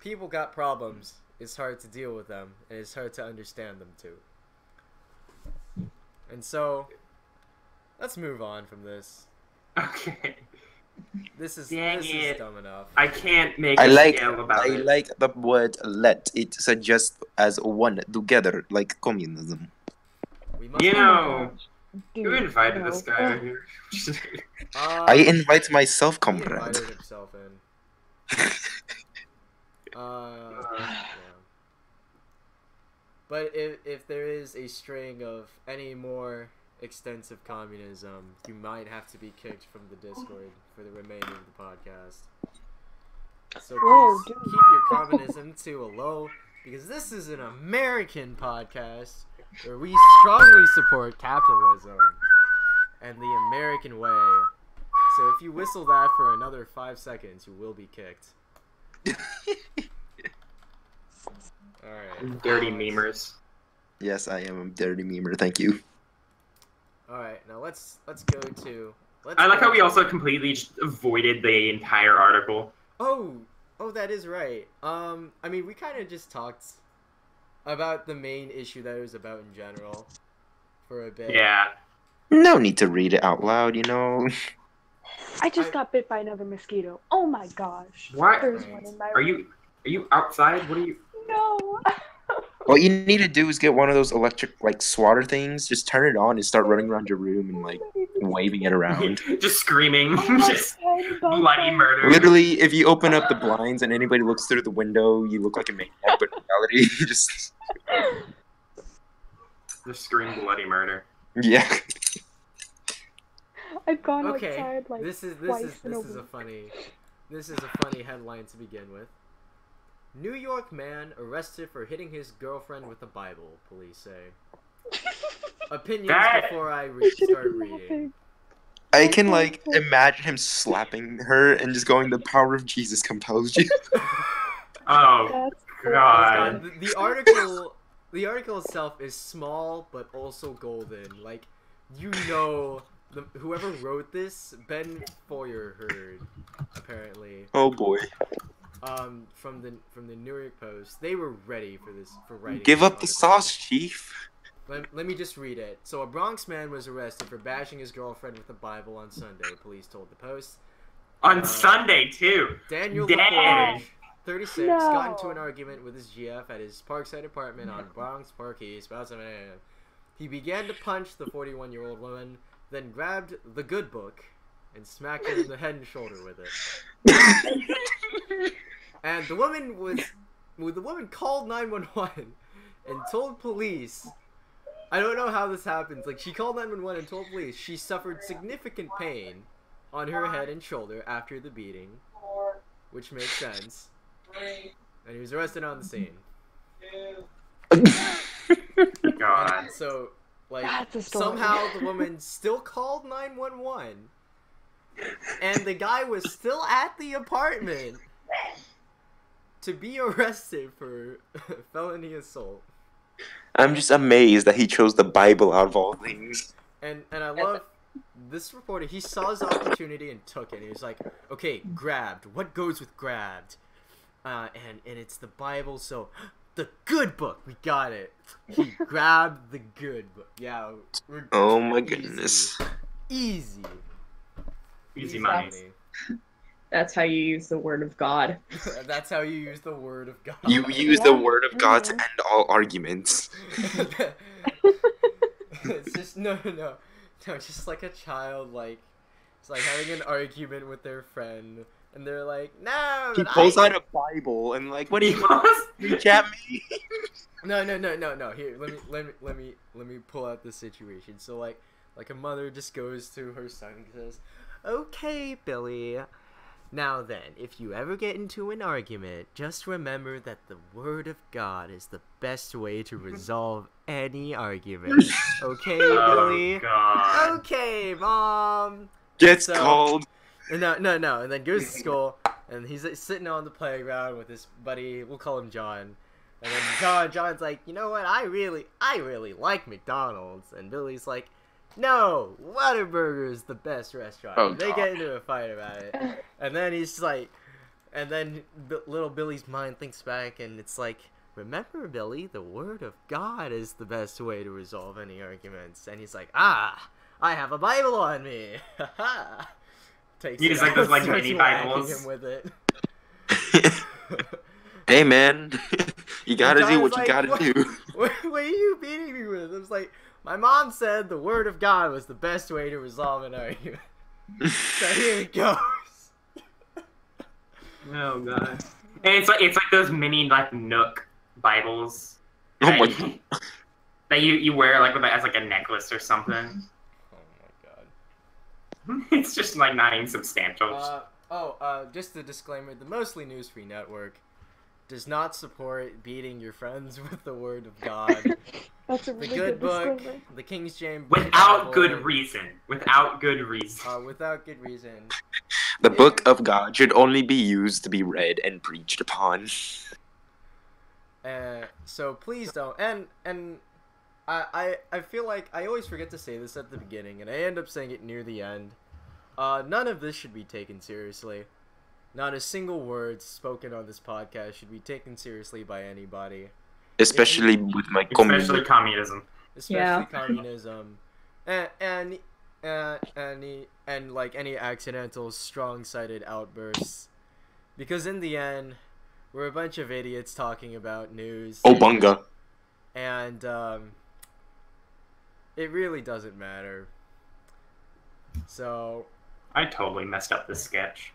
people got problems, it's hard to deal with them, and it's hard to understand them too. And so, let's move on from this. (laughs) okay, This is Dang this is it. dumb enough. I can't make I a like about I it. like the word let. It suggests as one together, like communism. We must You know, on. Dude, Who invited no. this guy over here? Uh, I invite myself, he comrade. invited himself in. (laughs) Uh, yeah. But if if there is a string of any more extensive communism, you might have to be kicked from the Discord for the remainder of the podcast. So Whoa, oh, please dude. keep your communism (laughs) to a low, because this is an American podcast where we strongly support capitalism and the American way. So if you whistle that for another five seconds, you will be kicked. (laughs) Alright. Dirty now memers. yes, I am a dirty memer. Thank you. Alright, now let's let's go to let's I like how we also completely just avoided the entire article. Oh, oh, that is right. Um, I mean, we kind of just talked about the main issue that it was about in general for a bit. Yeah. No need to read it out loud, you know. I just I- got bit by another mosquito. Oh my gosh. What? There's one in my Are you are you outside? What are you? No. (laughs) What you need to do is get one of those electric like swatter things. Just turn it on and start running around your room and like waving it around. (laughs) just screaming, Oh (laughs) just God, bloody murder. Literally, if you open up the blinds and anybody looks through the window, you look like a maniac. But in reality, (laughs) you just Just scream bloody murder. yeah. I've gone Okay, outside like this is this twice is this a is a funny This is a funny headline to begin with. New York man arrested for hitting his girlfriend with a Bible, police say. (laughs) Opinions That- before I re- start (laughs) reading. I can like imagine him slapping her and just going, "The power of Jesus compels you." (laughs) Oh That's God. The, the article, the article itself is small but also golden. Like, you know, the, whoever wrote this, Ben Feuerherd, apparently, oh boy, um, from the from the New York Post. They were ready for this for writing. give up the sauce, chief. Let, let me just read it. So, a Bronx man was arrested for bashing his girlfriend with a Bible on Sunday. Police told the Post. On Uh, Sunday too. Daniel Dang. LaForge, 36, got into No. an argument with his GF at his Parkside apartment on Bronx Park East about 7 a.m. He began to punch the 41 year old woman, then grabbed the good book and smacked her in the head and shoulder with it. (laughs) (laughs) And the woman was. Well, the woman called 911 and told police. I don't know how this happens. Like, she called 911 and told police she suffered significant pain on her head and shoulder after the beating, which makes sense. And he was arrested on the scene. God. And so, like, That's a story. somehow the woman still called 911, and the guy was still at the apartment to be arrested for (laughs) felony assault. I'm just amazed that he chose the Bible out of all things. And and I love this reporter. He saw his opportunity and took it. He was like, "Okay, grabbed. What goes with grabbed?" Uh, and and it's the Bible. So (gasps) the good book. We got it. He (laughs) grabbed the good book. Yeah. we're- Oh my easy. goodness. Easy. Easy money. That's how you use the word of God. (laughs) That's how you use the word of God. You use the word of God to Mhm. end all arguments. (laughs) it's just no, no, no, no. Just like a child, like it's like having an argument with their friend, and they're like, "No, He pulls I... out a Bible and like, what do you gonna preach at me? (laughs) No, no, no, no, no. Here, let me, let me, let me, let me pull out the situation. So, like, like a mother just goes to her son and says, "Okay, Billy." Now then, if you ever get into an argument, just remember that the Word of God is the best way to (laughs) resolve any argument. (laughs) Okay, Oh Billy? God. Okay, Mom! Gets So- called. No, no, no. And then goes to school, and he's like, sitting on the playground with his buddy. We'll call him John. And then John, John's like, you know what? I really, I really like McDonald's. And Billy's like, no, Whataburger's the best restaurant. Oh, they God. get into a fight about it. And then he's like, and then B- little Billy's mind thinks back, and it's like, remember, Billy, the Word of God is the best way to resolve any arguments. And he's like, ah, I have a Bible on me. (laughs) Takes Use, it like, out, those, like, mini Bibles. him with it. (laughs) hey man, (laughs) you gotta do John's what you gotta "What?" do. what, what are you beating me with? I was like, my mom said the Word of God was the best way to resolve an argument. (laughs) so here it goes. Oh God. And it's like it's like those mini like Nook Bibles. Oh that my you- That you, you wear like as like a necklace or something. (laughs) Oh my god. it's just like not even substantial. Uh, oh, uh, just a disclaimer: the Mostly News Free Network does not support beating your friends (laughs) with the Word of God. (laughs) That's a the really good good book, disclaimer. the King's James Without Bible, good reason. Without good reason. Uh, without good reason. The book of God should only be used to be read and preached upon. Uh, so please don't. And and I, I I feel like I always forget to say this at the beginning, and I end up saying it near the end. Uh, none of this should be taken seriously. Not a single word spoken on this podcast should be taken seriously by anybody, Especially with my Especially community. communism. especially Yeah. communism, and and any and like any accidental strong-sided outbursts, because in the end, we're a bunch of idiots talking about news. Oh bunga. and um, it really doesn't matter. So I totally messed up this sketch.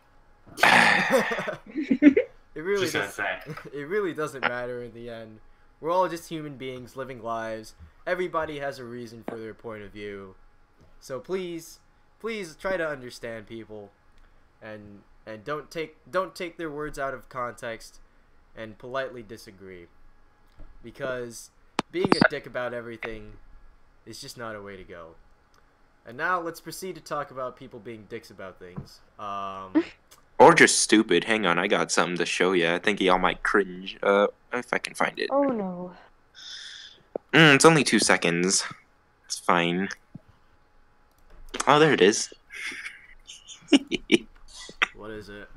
It really Just gonna does, say. (laughs) it really doesn't matter in the end. We're all just human beings living lives. Everybody has a reason for their point of view. So please, please try to understand people, and and don't take don't take their words out of context and politely disagree because being a dick about everything is just not a way to go and now let's proceed to talk about people being dicks about things um (laughs) Or just stupid. Hang on, I got something to show you. I think y'all might cringe. Uh, if I can find it. Oh no. Mm, it's only two seconds. It's fine. Oh, there it is. (laughs) what is it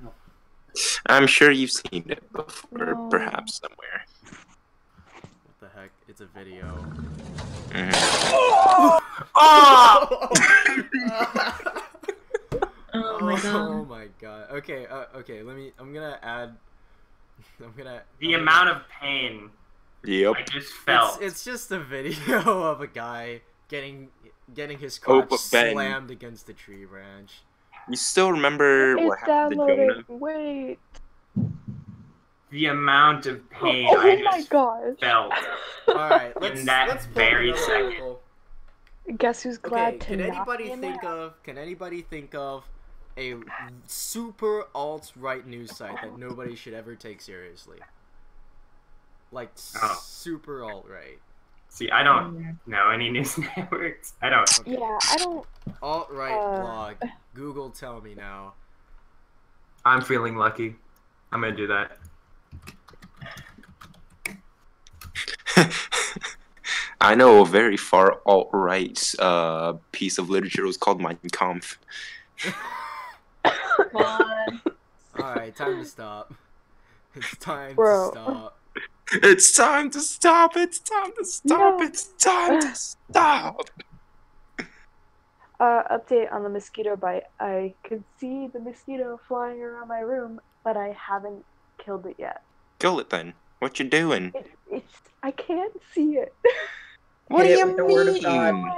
I'm sure you've seen it before, No. perhaps somewhere. what the heck it's a video Mhm. Oh! Oh my (laughs) oh my god. Okay, uh, okay, let me I'm gonna add (laughs) I'm gonna The I'm amount of pain Yep. I just gonna, felt. it's, it's just a video (laughs) of a guy getting getting his Oh, crotch but Ben- slammed against a tree branch. You still remember what It's happened to downloaded. Jonah? Wait. the amount of Oh, pain I my just gosh. felt. Alright, let's that let's very another second. Guess who's glad Okay, to can not anybody be in think of can anybody think of a super alt right news site that nobody should ever take seriously? Like Oh. super alt right. See, I don't know any news (laughs) networks. I don't. Yeah, I don't. Alt right Uh, blog. (laughs) Google tell me now. I'm feeling lucky. I'm gonna do that. (laughs) I know a very far alt right uh, piece of literature it was called Mein Kampf. Come on. Alright, time to stop. It's time Bro. to stop. It's time to stop! It's time to stop! No. It's time to stop! Uh, update on the mosquito bite. I could see the mosquito flying around my room, but I haven't killed it yet. Kill it then. What you doing? It, it's I can't see it. What Hit do you with word of mean?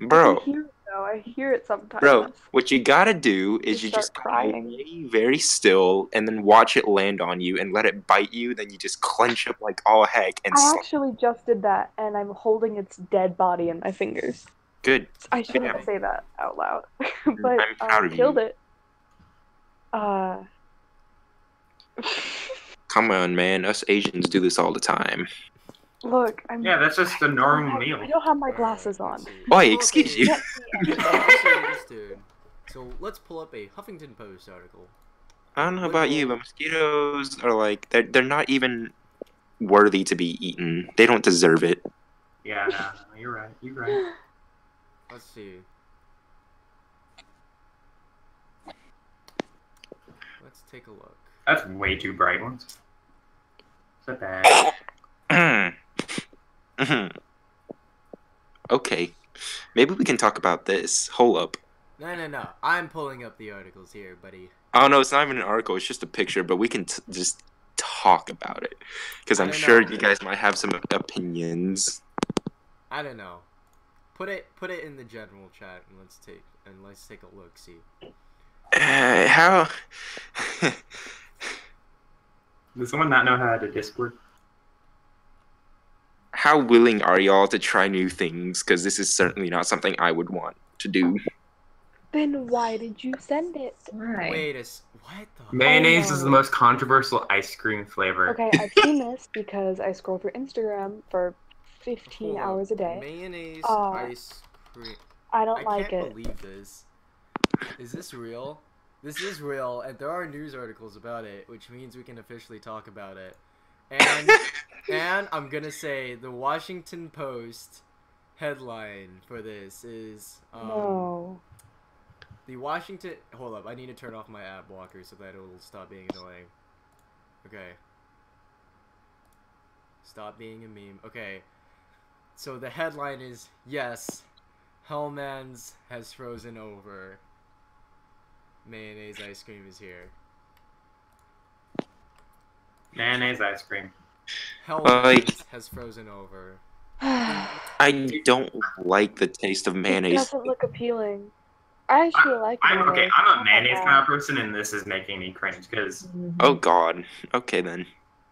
Bro, I hear it though. I hear it sometimes. bro, what you gotta do is You you just cry crying. very, very still and then watch it land on you and let it bite you. Then you just clench up like all heck and I slap. actually just did that, and I'm holding its dead body in my fingers. Good. I shouldn't Yeah. say that out loud, (laughs) but proud you. killed it. Uh. (laughs) Come on, man. Us Asians do this all the time. Look, I'm. Yeah, that's just a I don't normal have- meal. I don't have my glasses on. Let's. Oi, excuse a- you. Can't see anything. Also, this dude. So let's pull up a Huffington Post article. I don't know about you, but mosquitoes are like they're they're not even worthy to be eaten. They don't deserve it. Yeah, no, no, you're right. You're right. (laughs) Let's see. Let's take a look. That's way too bright ones. Is that bad? (coughs) (coughs) (coughs) Mhm. okay, maybe we can talk about this. Hold up. No, no, no. I'm pulling up the articles here, buddy. Oh no, it's not even an article. It's just a picture, but we can t- just talk about it because I I'm sure know. you guys might have some opinions. I don't know. Put it put it in the general chat and let's take and let's take a look. See. Uh, how? (laughs) Does someone not know how to Discord? How willing are y'all to try new things? Because this is certainly not something I would want to do. Then why did you send it? Why? Wait a s- what the? Mayonnaise no. is the most controversial ice cream flavor. Okay, I've seen this because I scroll through Instagram for 15 Hold hours a day. Mayonnaise Uh, ice cream. I don't I like can't it. believe this. Is this real? This is real, and there are news articles about it, which means we can officially talk about it. And (laughs) and I'm gonna say the Washington Post headline for this is um, no. the Washington. Hold up, I need to turn off my ad blocker so that it'll stop being annoying. Okay. Stop being a meme. Okay. So the headline is yes, Hellmann's has frozen over. Mayonnaise ice cream is here. Mayonnaise ice cream. Hellmann's has frozen over. (sighs) I don't like the taste of mayonnaise. It mayonnaise. doesn't look appealing. I actually like I'm okay. I'm a mayonnaise kind of person, and this is making me cringe because Oh God. Okay then.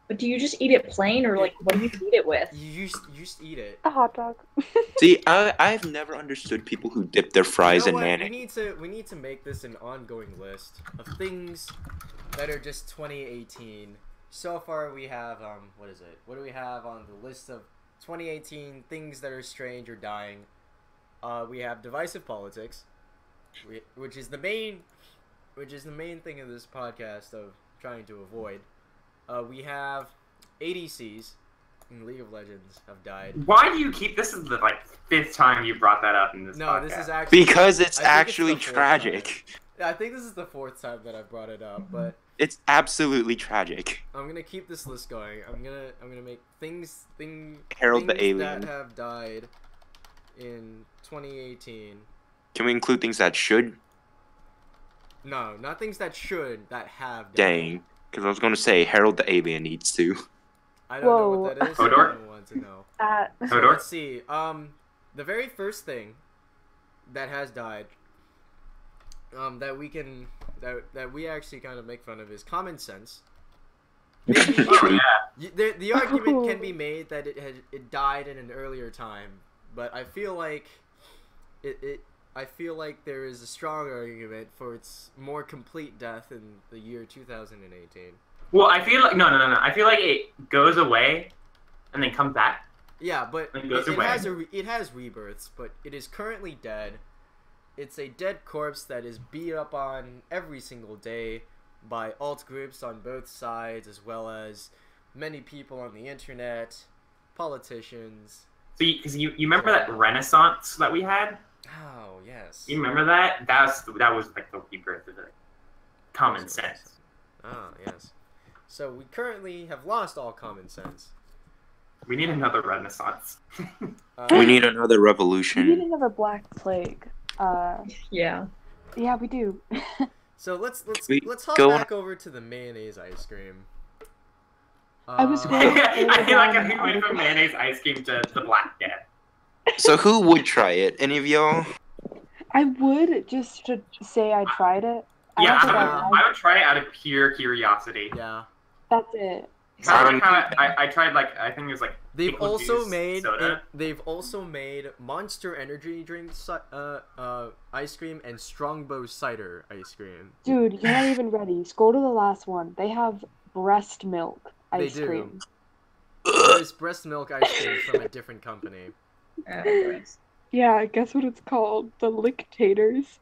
But do you just eat it plain, or like what do you eat it with? You just you just eat it. A hot dog. (laughs) See, I I've never understood people who dip their fries You know in what? mayonnaise. We need to we need to make this an ongoing list of things that are just 2018. So far we have um what is it? What do we have on the list of 2018 things that are strange or dying? Uh, we have divisive politics, which is the main which is the main thing of this podcast of trying to avoid. Uh, we have ADCs in League of Legends have died. Why do you keep this is the like fifth time you brought that up in this No, podcast? this is actually Because it's I think it's actually the fourth tragic. I think this is the fourth time that I've brought it up, but It's absolutely tragic. I'm gonna keep this list going. I'm gonna I'm gonna make things thing Harold the things Alien. that have died in 2018. Can we include things that should? No, not things that should that have died. Dang. Because I was going to say Harold the Alien needs to. I don't know what Whoa. that is. I Hodor? don't want to know. At So Hodor? let's see. Um, the very first thing that has died, um, that we can that that we actually kind of make fun of is common sense. Maybe- The, the argument can be (laughs) made that it had it died in an earlier time, but I feel like it, it I feel like there is a strong argument for its more complete death in the year 2018. Well, I feel like no, no, no, no. I feel like it goes away and then comes back. Yeah, but It it, goes it away. has a re- it has rebirths, but it is currently dead. It's a dead corpse that is beat up on every single day by alt groups on both sides, as well as many people on the internet, politicians. So, because you, you remember that Renaissance that we had? Oh yes. You remember that? That's that was like the rebirth of it. Common sense. Ah, yes. So we currently have lost all common sense. We need another Renaissance. (laughs) Uh, We need another revolution. we need revolution. another black plague. Uh, Yeah. yeah, we do. (laughs) So let's let's We let's hop go on- back over to the mayonnaise ice cream. I was Uh, going- (laughs) I feel like I went from mayonnaise ice cream to the Black Death. So who would try it? Any of y'all? I would just to say I tried it. I Yeah, I would, I Uh, liked I would try it out of pure curiosity. Yeah. That's it. I, Um, kinda, I, I tried like I think it was like They've also juice made soda. they've also made Monster Energy drink uh, uh, ice cream and Strongbow cider ice cream. Dude, you're not even ready. Scroll to the last one. They have breast milk ice They ice do. cream. There's breast milk ice cream from a different company. (laughs) Oh, gross. Yeah, guess what it's called? The Licktators.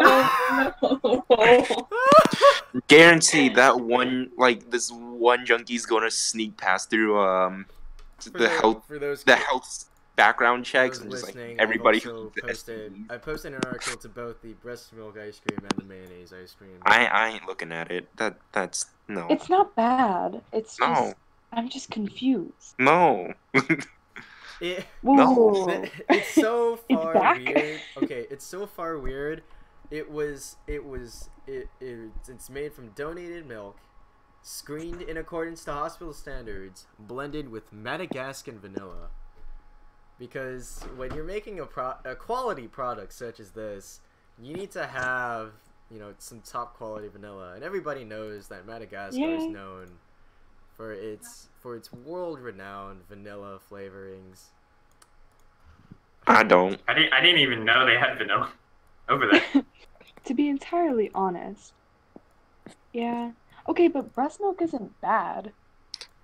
Oh (laughs) no. Guarantee that one, like this one junkie's gonna sneak past through um For the tho- health for those the who- health background checks those and just like everybody I've also who's the posted I posted an article to both the breast milk ice cream and the mayonnaise ice cream. I I ain't looking at it. That that's no It's not bad. It's no just I'm just confused. no. (laughs) It, No. (laughs) It's so (laughs) far back? weird. Okay, it's so far weird. It was it was it, it it's made from donated milk, screened in accordance to hospital standards, blended with Madagascan vanilla. Because when you're making a pro- a quality product such as this, you need to have you know some top quality vanilla, and everybody knows that Madagascar is known for its for its world renowned vanilla flavorings. I don't. I didn't I didn't even know they had vanilla (laughs) over there. (laughs) To be entirely honest. Yeah. Okay, but breast milk isn't bad.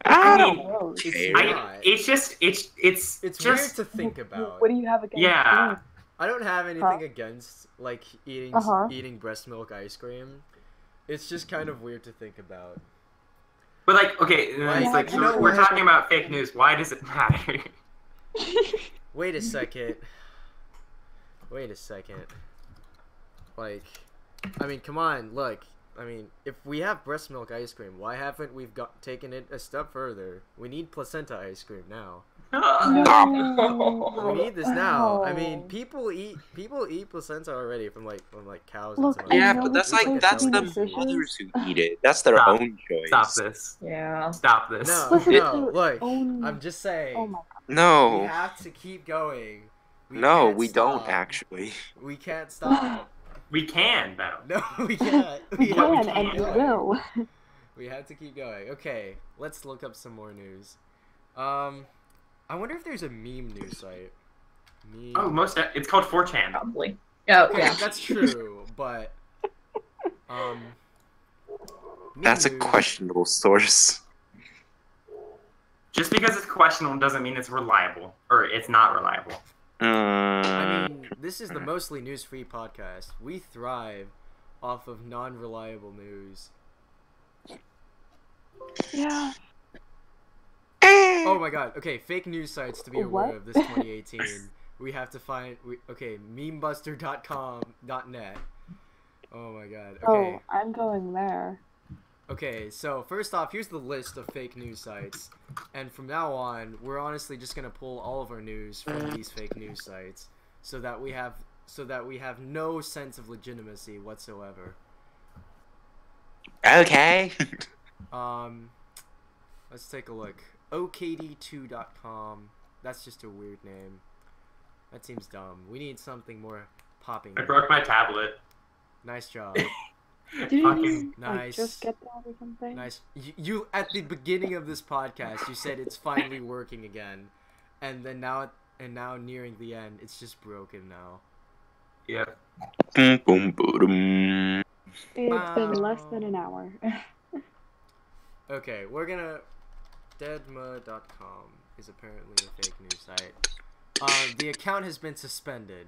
I mean, don't Gross. care. I, it's just it's it's It's just weird to think about. What do you have against Yeah. milk? I don't have anything Huh? against like eating Uh-huh. eating breast milk ice cream. It's just kind of weird to think about. But like okay, Like, it's like you know we're what? talking about fake news. Why does it matter? (laughs) Wait a second. Wait a second. Like, I mean, come on, look. I mean, if we have breast milk ice cream, why haven't we got taken it a step further? We need placenta ice cream now. No. We need this now. I mean, people eat people eat placenta already from like from like cows. and Look, stuff Yeah, but that's like that's the nutritious. mothers who eat it. That's their Stop. own choice. Stop this. Yeah. Stop this. No, Listen no, look. own- I'm just saying. Oh my god. We have to keep going. We no, we stop. don't actually. We can't (laughs) stop. We can though. no, (laughs) we can't. We We can have to and keep we going. will. we had to keep going. Okay, let's look up some more news. Um, I wonder if there's a meme news site. Meme. Oh, most it's called 4chan. Probably. Oh, Okay, yeah. that's (laughs) true, but um, meme That's a news- questionable source. Just because it's questionable doesn't mean it's reliable or it's not reliable. I Uh, mean, this is the mostly news-free podcast. We thrive off of non-reliable news. Yeah. Oh (laughs) my god. Okay, fake news sites to be aware What? of this (laughs) 2018. we have to find. We, okay, memebuster.com.net. Oh my god. Okay. Oh, I'm going there. Okay, so first off, here's the list of fake news sites. And from now on, we're honestly just going to pull all of our news from these fake news sites so that we have so that we have no sense of legitimacy whatsoever. okay. (laughs) Um let's take a look. okd2.com. That's just a weird name. That seems dumb. We need something more popping. I broke my tablet. Nice job. (laughs) Did you Fucking like, nice. just get that or something? Nice. You, you at the beginning of this podcast, you said it's finally working again, and then now, and now nearing the end, it's just broken now. Yeah. boom, boom, boom. It's been less than an hour. (laughs) Okay, we're gonna. Deadma.com is apparently a fake news site. Um, the account has been suspended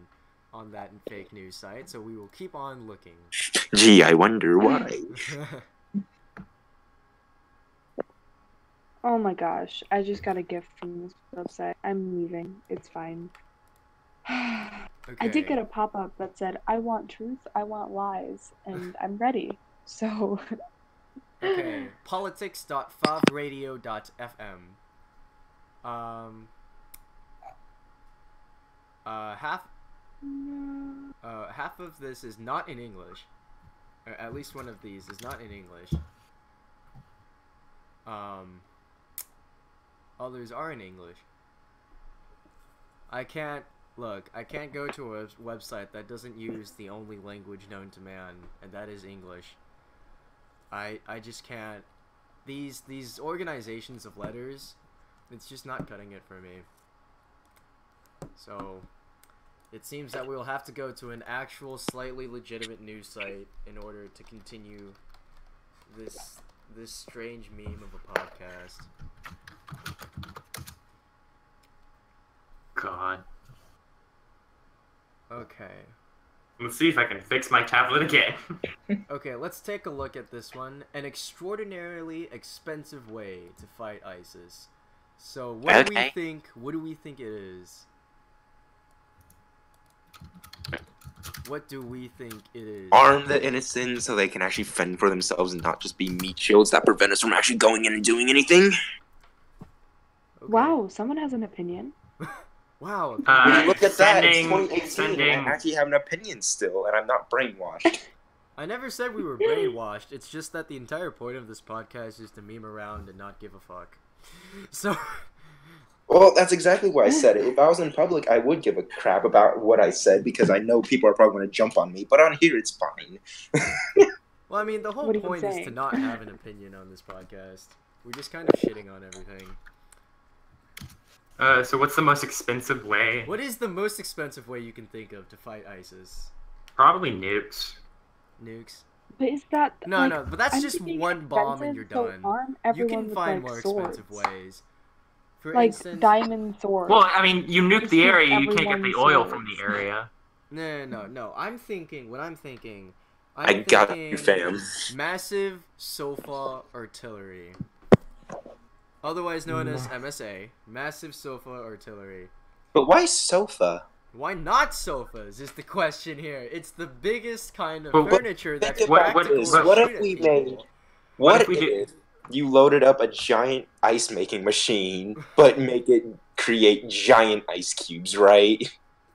on that fake news site, so we will keep on looking. Gee, I wonder why. (laughs) oh my gosh, I just got a gift from this website. I'm leaving. It's fine. (sighs) I did get a pop up that said, I want truth, I want lies, and I'm ready. So, (laughs) Okay, (laughs) politics.favradio.fm. Um, uh, half, uh, half of this is not in English. Or at least one of these is not in English. Um, others are in English. I can't, look, I can't go to a website that doesn't use the only language known to man, and that is English. I I just can't. These these organizations of letters, it's just not cutting it for me. So, it seems that we will have to go to an actual, slightly legitimate news site in order to continue this this strange meme of a podcast. God. Okay. Let's see if I can fix my tablet again. (laughs) Okay, let's take a look at this one. An extraordinarily expensive way to fight ISIS. So, what do we think? What do we think it is? What do we think it is? Arm the innocent so they can actually fend for themselves and not just be meat shields that prevent us from actually going in and doing anything. Okay. wow, someone has an opinion. (laughs) Wow. Uh, Look at that. It's 2018. sending- I actually have an opinion still, and I'm not brainwashed. I never said we were brainwashed. It's just that the entire point of this podcast is to meme around and not give a fuck. (laughs) So, Well, that's exactly why I said it. If I was in public, I would give a crap about what I said because I know people are probably going to jump on me. But on here, it's fine. well, I mean, the whole What are you point is to not have an opinion on this podcast. We're just kind of shitting on everything. Uh, so what's the most expensive way? What is the most expensive way you can think of to fight ISIS? Probably nukes. Nukes? But is that No, like, no, but that's I'm just one bomb and you're expensive, done. so You can find like, more swords. expensive ways. For Like instance, diamond swords. Well, I mean, you nuke Just the area, you can't get the oil from the area. (laughs) No, no, no, no. I'm thinking. What I'm thinking. I I'm got you, fam. Massive sofa artillery, otherwise known as MSA. Massive sofa artillery. But why sofa? Why not sofas? Is the question here. It's the biggest kind of But what- furniture that's Think what- about what- practical. What if we people. made? What What if we did- you loaded up a giant ice making machine, but make it create giant ice cubes, right?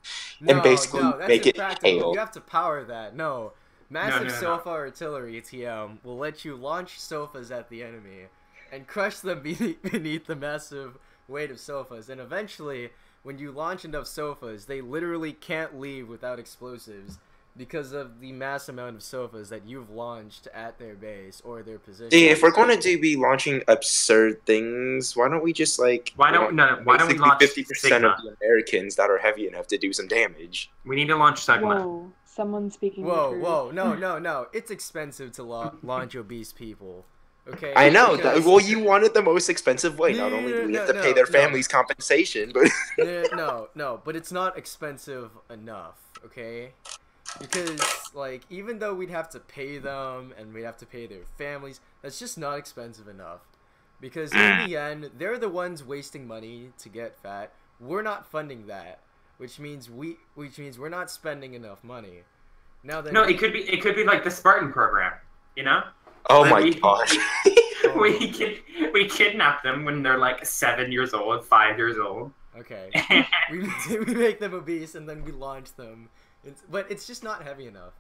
(laughs) and basically no, that's make it impractical. hail. You have to power that. No. Massive no, no. sofa artillery TM will let you launch sofas at the enemy and crush them (laughs) beneath, beneath the massive weight of sofas. And eventually, when you launch enough sofas, they literally can't leave without explosives. because of the mass amount of sofas that you've launched at their base or their position. See, if we're going to be launching absurd things, why don't we just like Why don't no? Why don't we launch fifty percent of the Americans that are heavy enough to do some damage? We need to launch Sigma. Whoa, someone speaking. Whoa, whoa, no, (laughs) no, no! It's expensive to la- launch obese people. Okay. I know. That, well, you wanted the most expensive way. No, Not only do we have no, to pay their no. families compensation, but (laughs) no, no, no, but it's not expensive enough, okay? Because, like, even though we'd have to pay them and we'd have to pay their families, that's just not expensive enough. Because in the mm. end, they're the ones wasting money to get fat. We're not funding that, which means we, which means we're not spending enough money. Now that No, it could be it could be like the Spartan program. You know, oh Then my we- god. (laughs) (laughs) we kid we kidnap them when they're like seven years old, five years old. okay, (laughs) we we make them obese and then we launch them, it's, but it's just not heavy enough.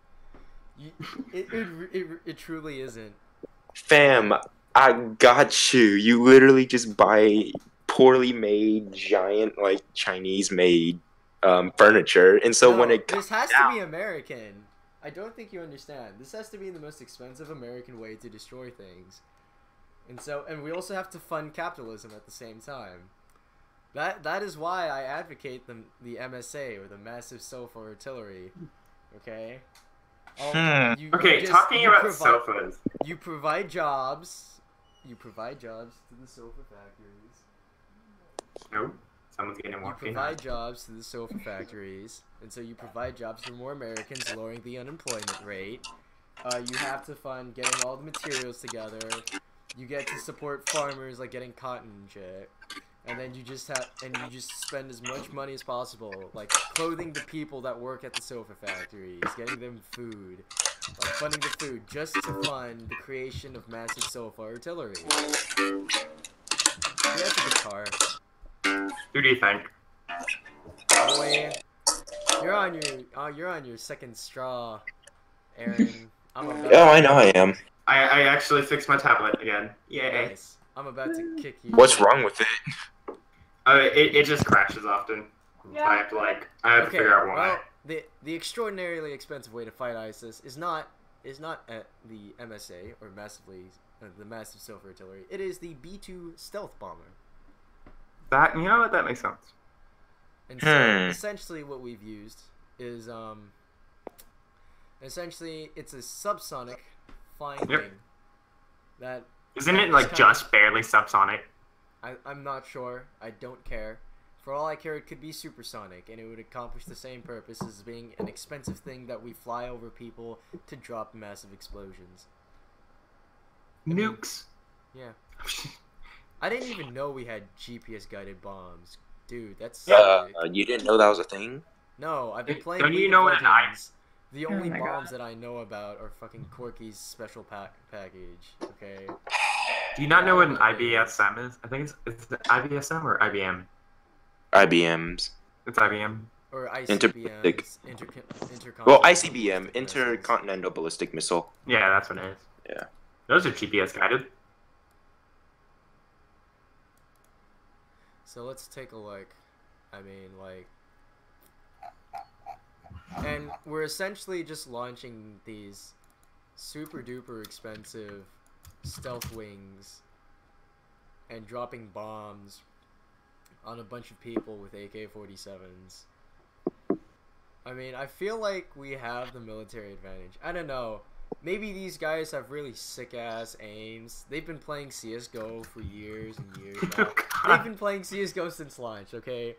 You, it, it, it, it truly isn't. Fam, I got you. You literally just buy poorly made, giant, like Chinese made um, furniture, and so when it comes this has out, to be American. I don't think you understand. This has to be the most expensive American way to destroy things. And so and we also have to fund capitalism at the same time. That that is why I advocate the the MSA or the massive sofa artillery. Okay? All- Hmm. you- you Okay, just- talking you about provi- sofas. You provide jobs. You provide jobs to the sofa factories. No, someone's getting You provide jobs to the sofa factories, and so you provide jobs for more Americans, lowering the unemployment rate. Uh, you have to fund getting all the materials together. You get to support farmers, like getting cotton and shit. And then you just have, and you just spend as much money as possible, like clothing the people that work at the sofa factories, getting them food, like funding the food, just to fund the creation of massive sofa artillery. He has a guitar. Who do you think? Boy, you're on your uh, you're on your second straw, Aaron. I'm about oh, I know I am. I, I actually fixed my tablet again. Yay. Nice. I'm about to kick you. What's wrong with it? Uh, it, it just crashes often. Yeah. I have to like I have to figure out why. well, the the extraordinarily expensive way to fight ISIS is not is not at the MSA or massively uh, the massive silver artillery. It is the B2 stealth bomber. That you know what that makes sense. And so Hmm. essentially what we've used is um essentially it's a subsonic flying Yep. wing that Isn't it like kinda- just barely subsonic? I, I'm not sure. I don't care. For all I care, it could be supersonic, and it would accomplish the same purpose as being an expensive thing that we fly over people to drop massive explosions. Nukes. Yeah. (laughs) I didn't even know we had GPS guided bombs. Dude, that's Uh, sick. you didn't know that was a thing? No, I've been playing Don't you know what an I- The only my bombs that I know about are fucking Corky's special pack package. Okay. Do you not know what an IBSM is? I think it's it's the IBSM or IBM. IBMs. It's IBM. Or Interballistic. ICBMs. Inter- intercontinental Well, ICBM. Intercontinental Ballistic Missile. Yeah, that's what it is. Yeah. Those are GPS guided. So let's take a look. I mean, like. And we're essentially just launching these super duper expensive stealth wings and dropping bombs on a bunch of people with AK 47s. I mean, I feel like we have the military advantage. I don't know. Maybe these guys have really sick ass aims. They've been playing CSGO for years and years (laughs) oh, now. They've been playing CS:GO since launch. Okay,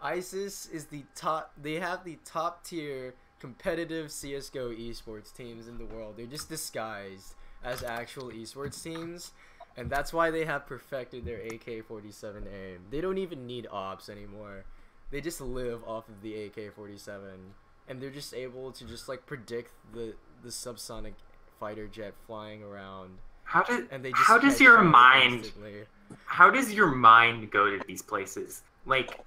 ISIS is the top. They have the top tier competitive CS:GO esports teams in the world. They're just disguised as actual esports teams, and that's why they have perfected their AK-47 aim. They don't even need ops anymore. They just live off of the AK-47, and they're just able to just like predict the the subsonic fighter jet flying around, How does and they just how does your mind instantly. how does your mind go to these places? Like,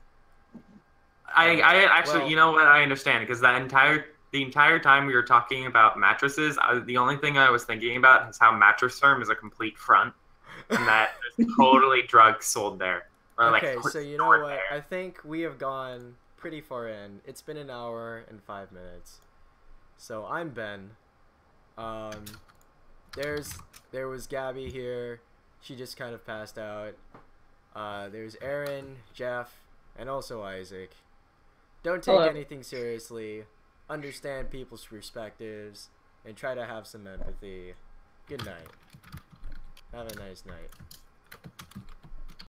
I uh, I actually Well- you know what I understand because that entire the entire time we were talking about mattresses, I, the only thing I was thinking about is how mattress firm is a complete front and that there's (laughs) totally drugs sold there. Or like okay, so you know what? there. I think we have gone pretty far in. It's been an hour and five minutes. So I'm Ben. Um, there's there was Gaby here. She just kind of passed out. Uh, there's Aaron, Jeff, and also Isaac. Don't take Hello. anything seriously. Understand people's perspectives and try to have some empathy. Good night. Have a nice night.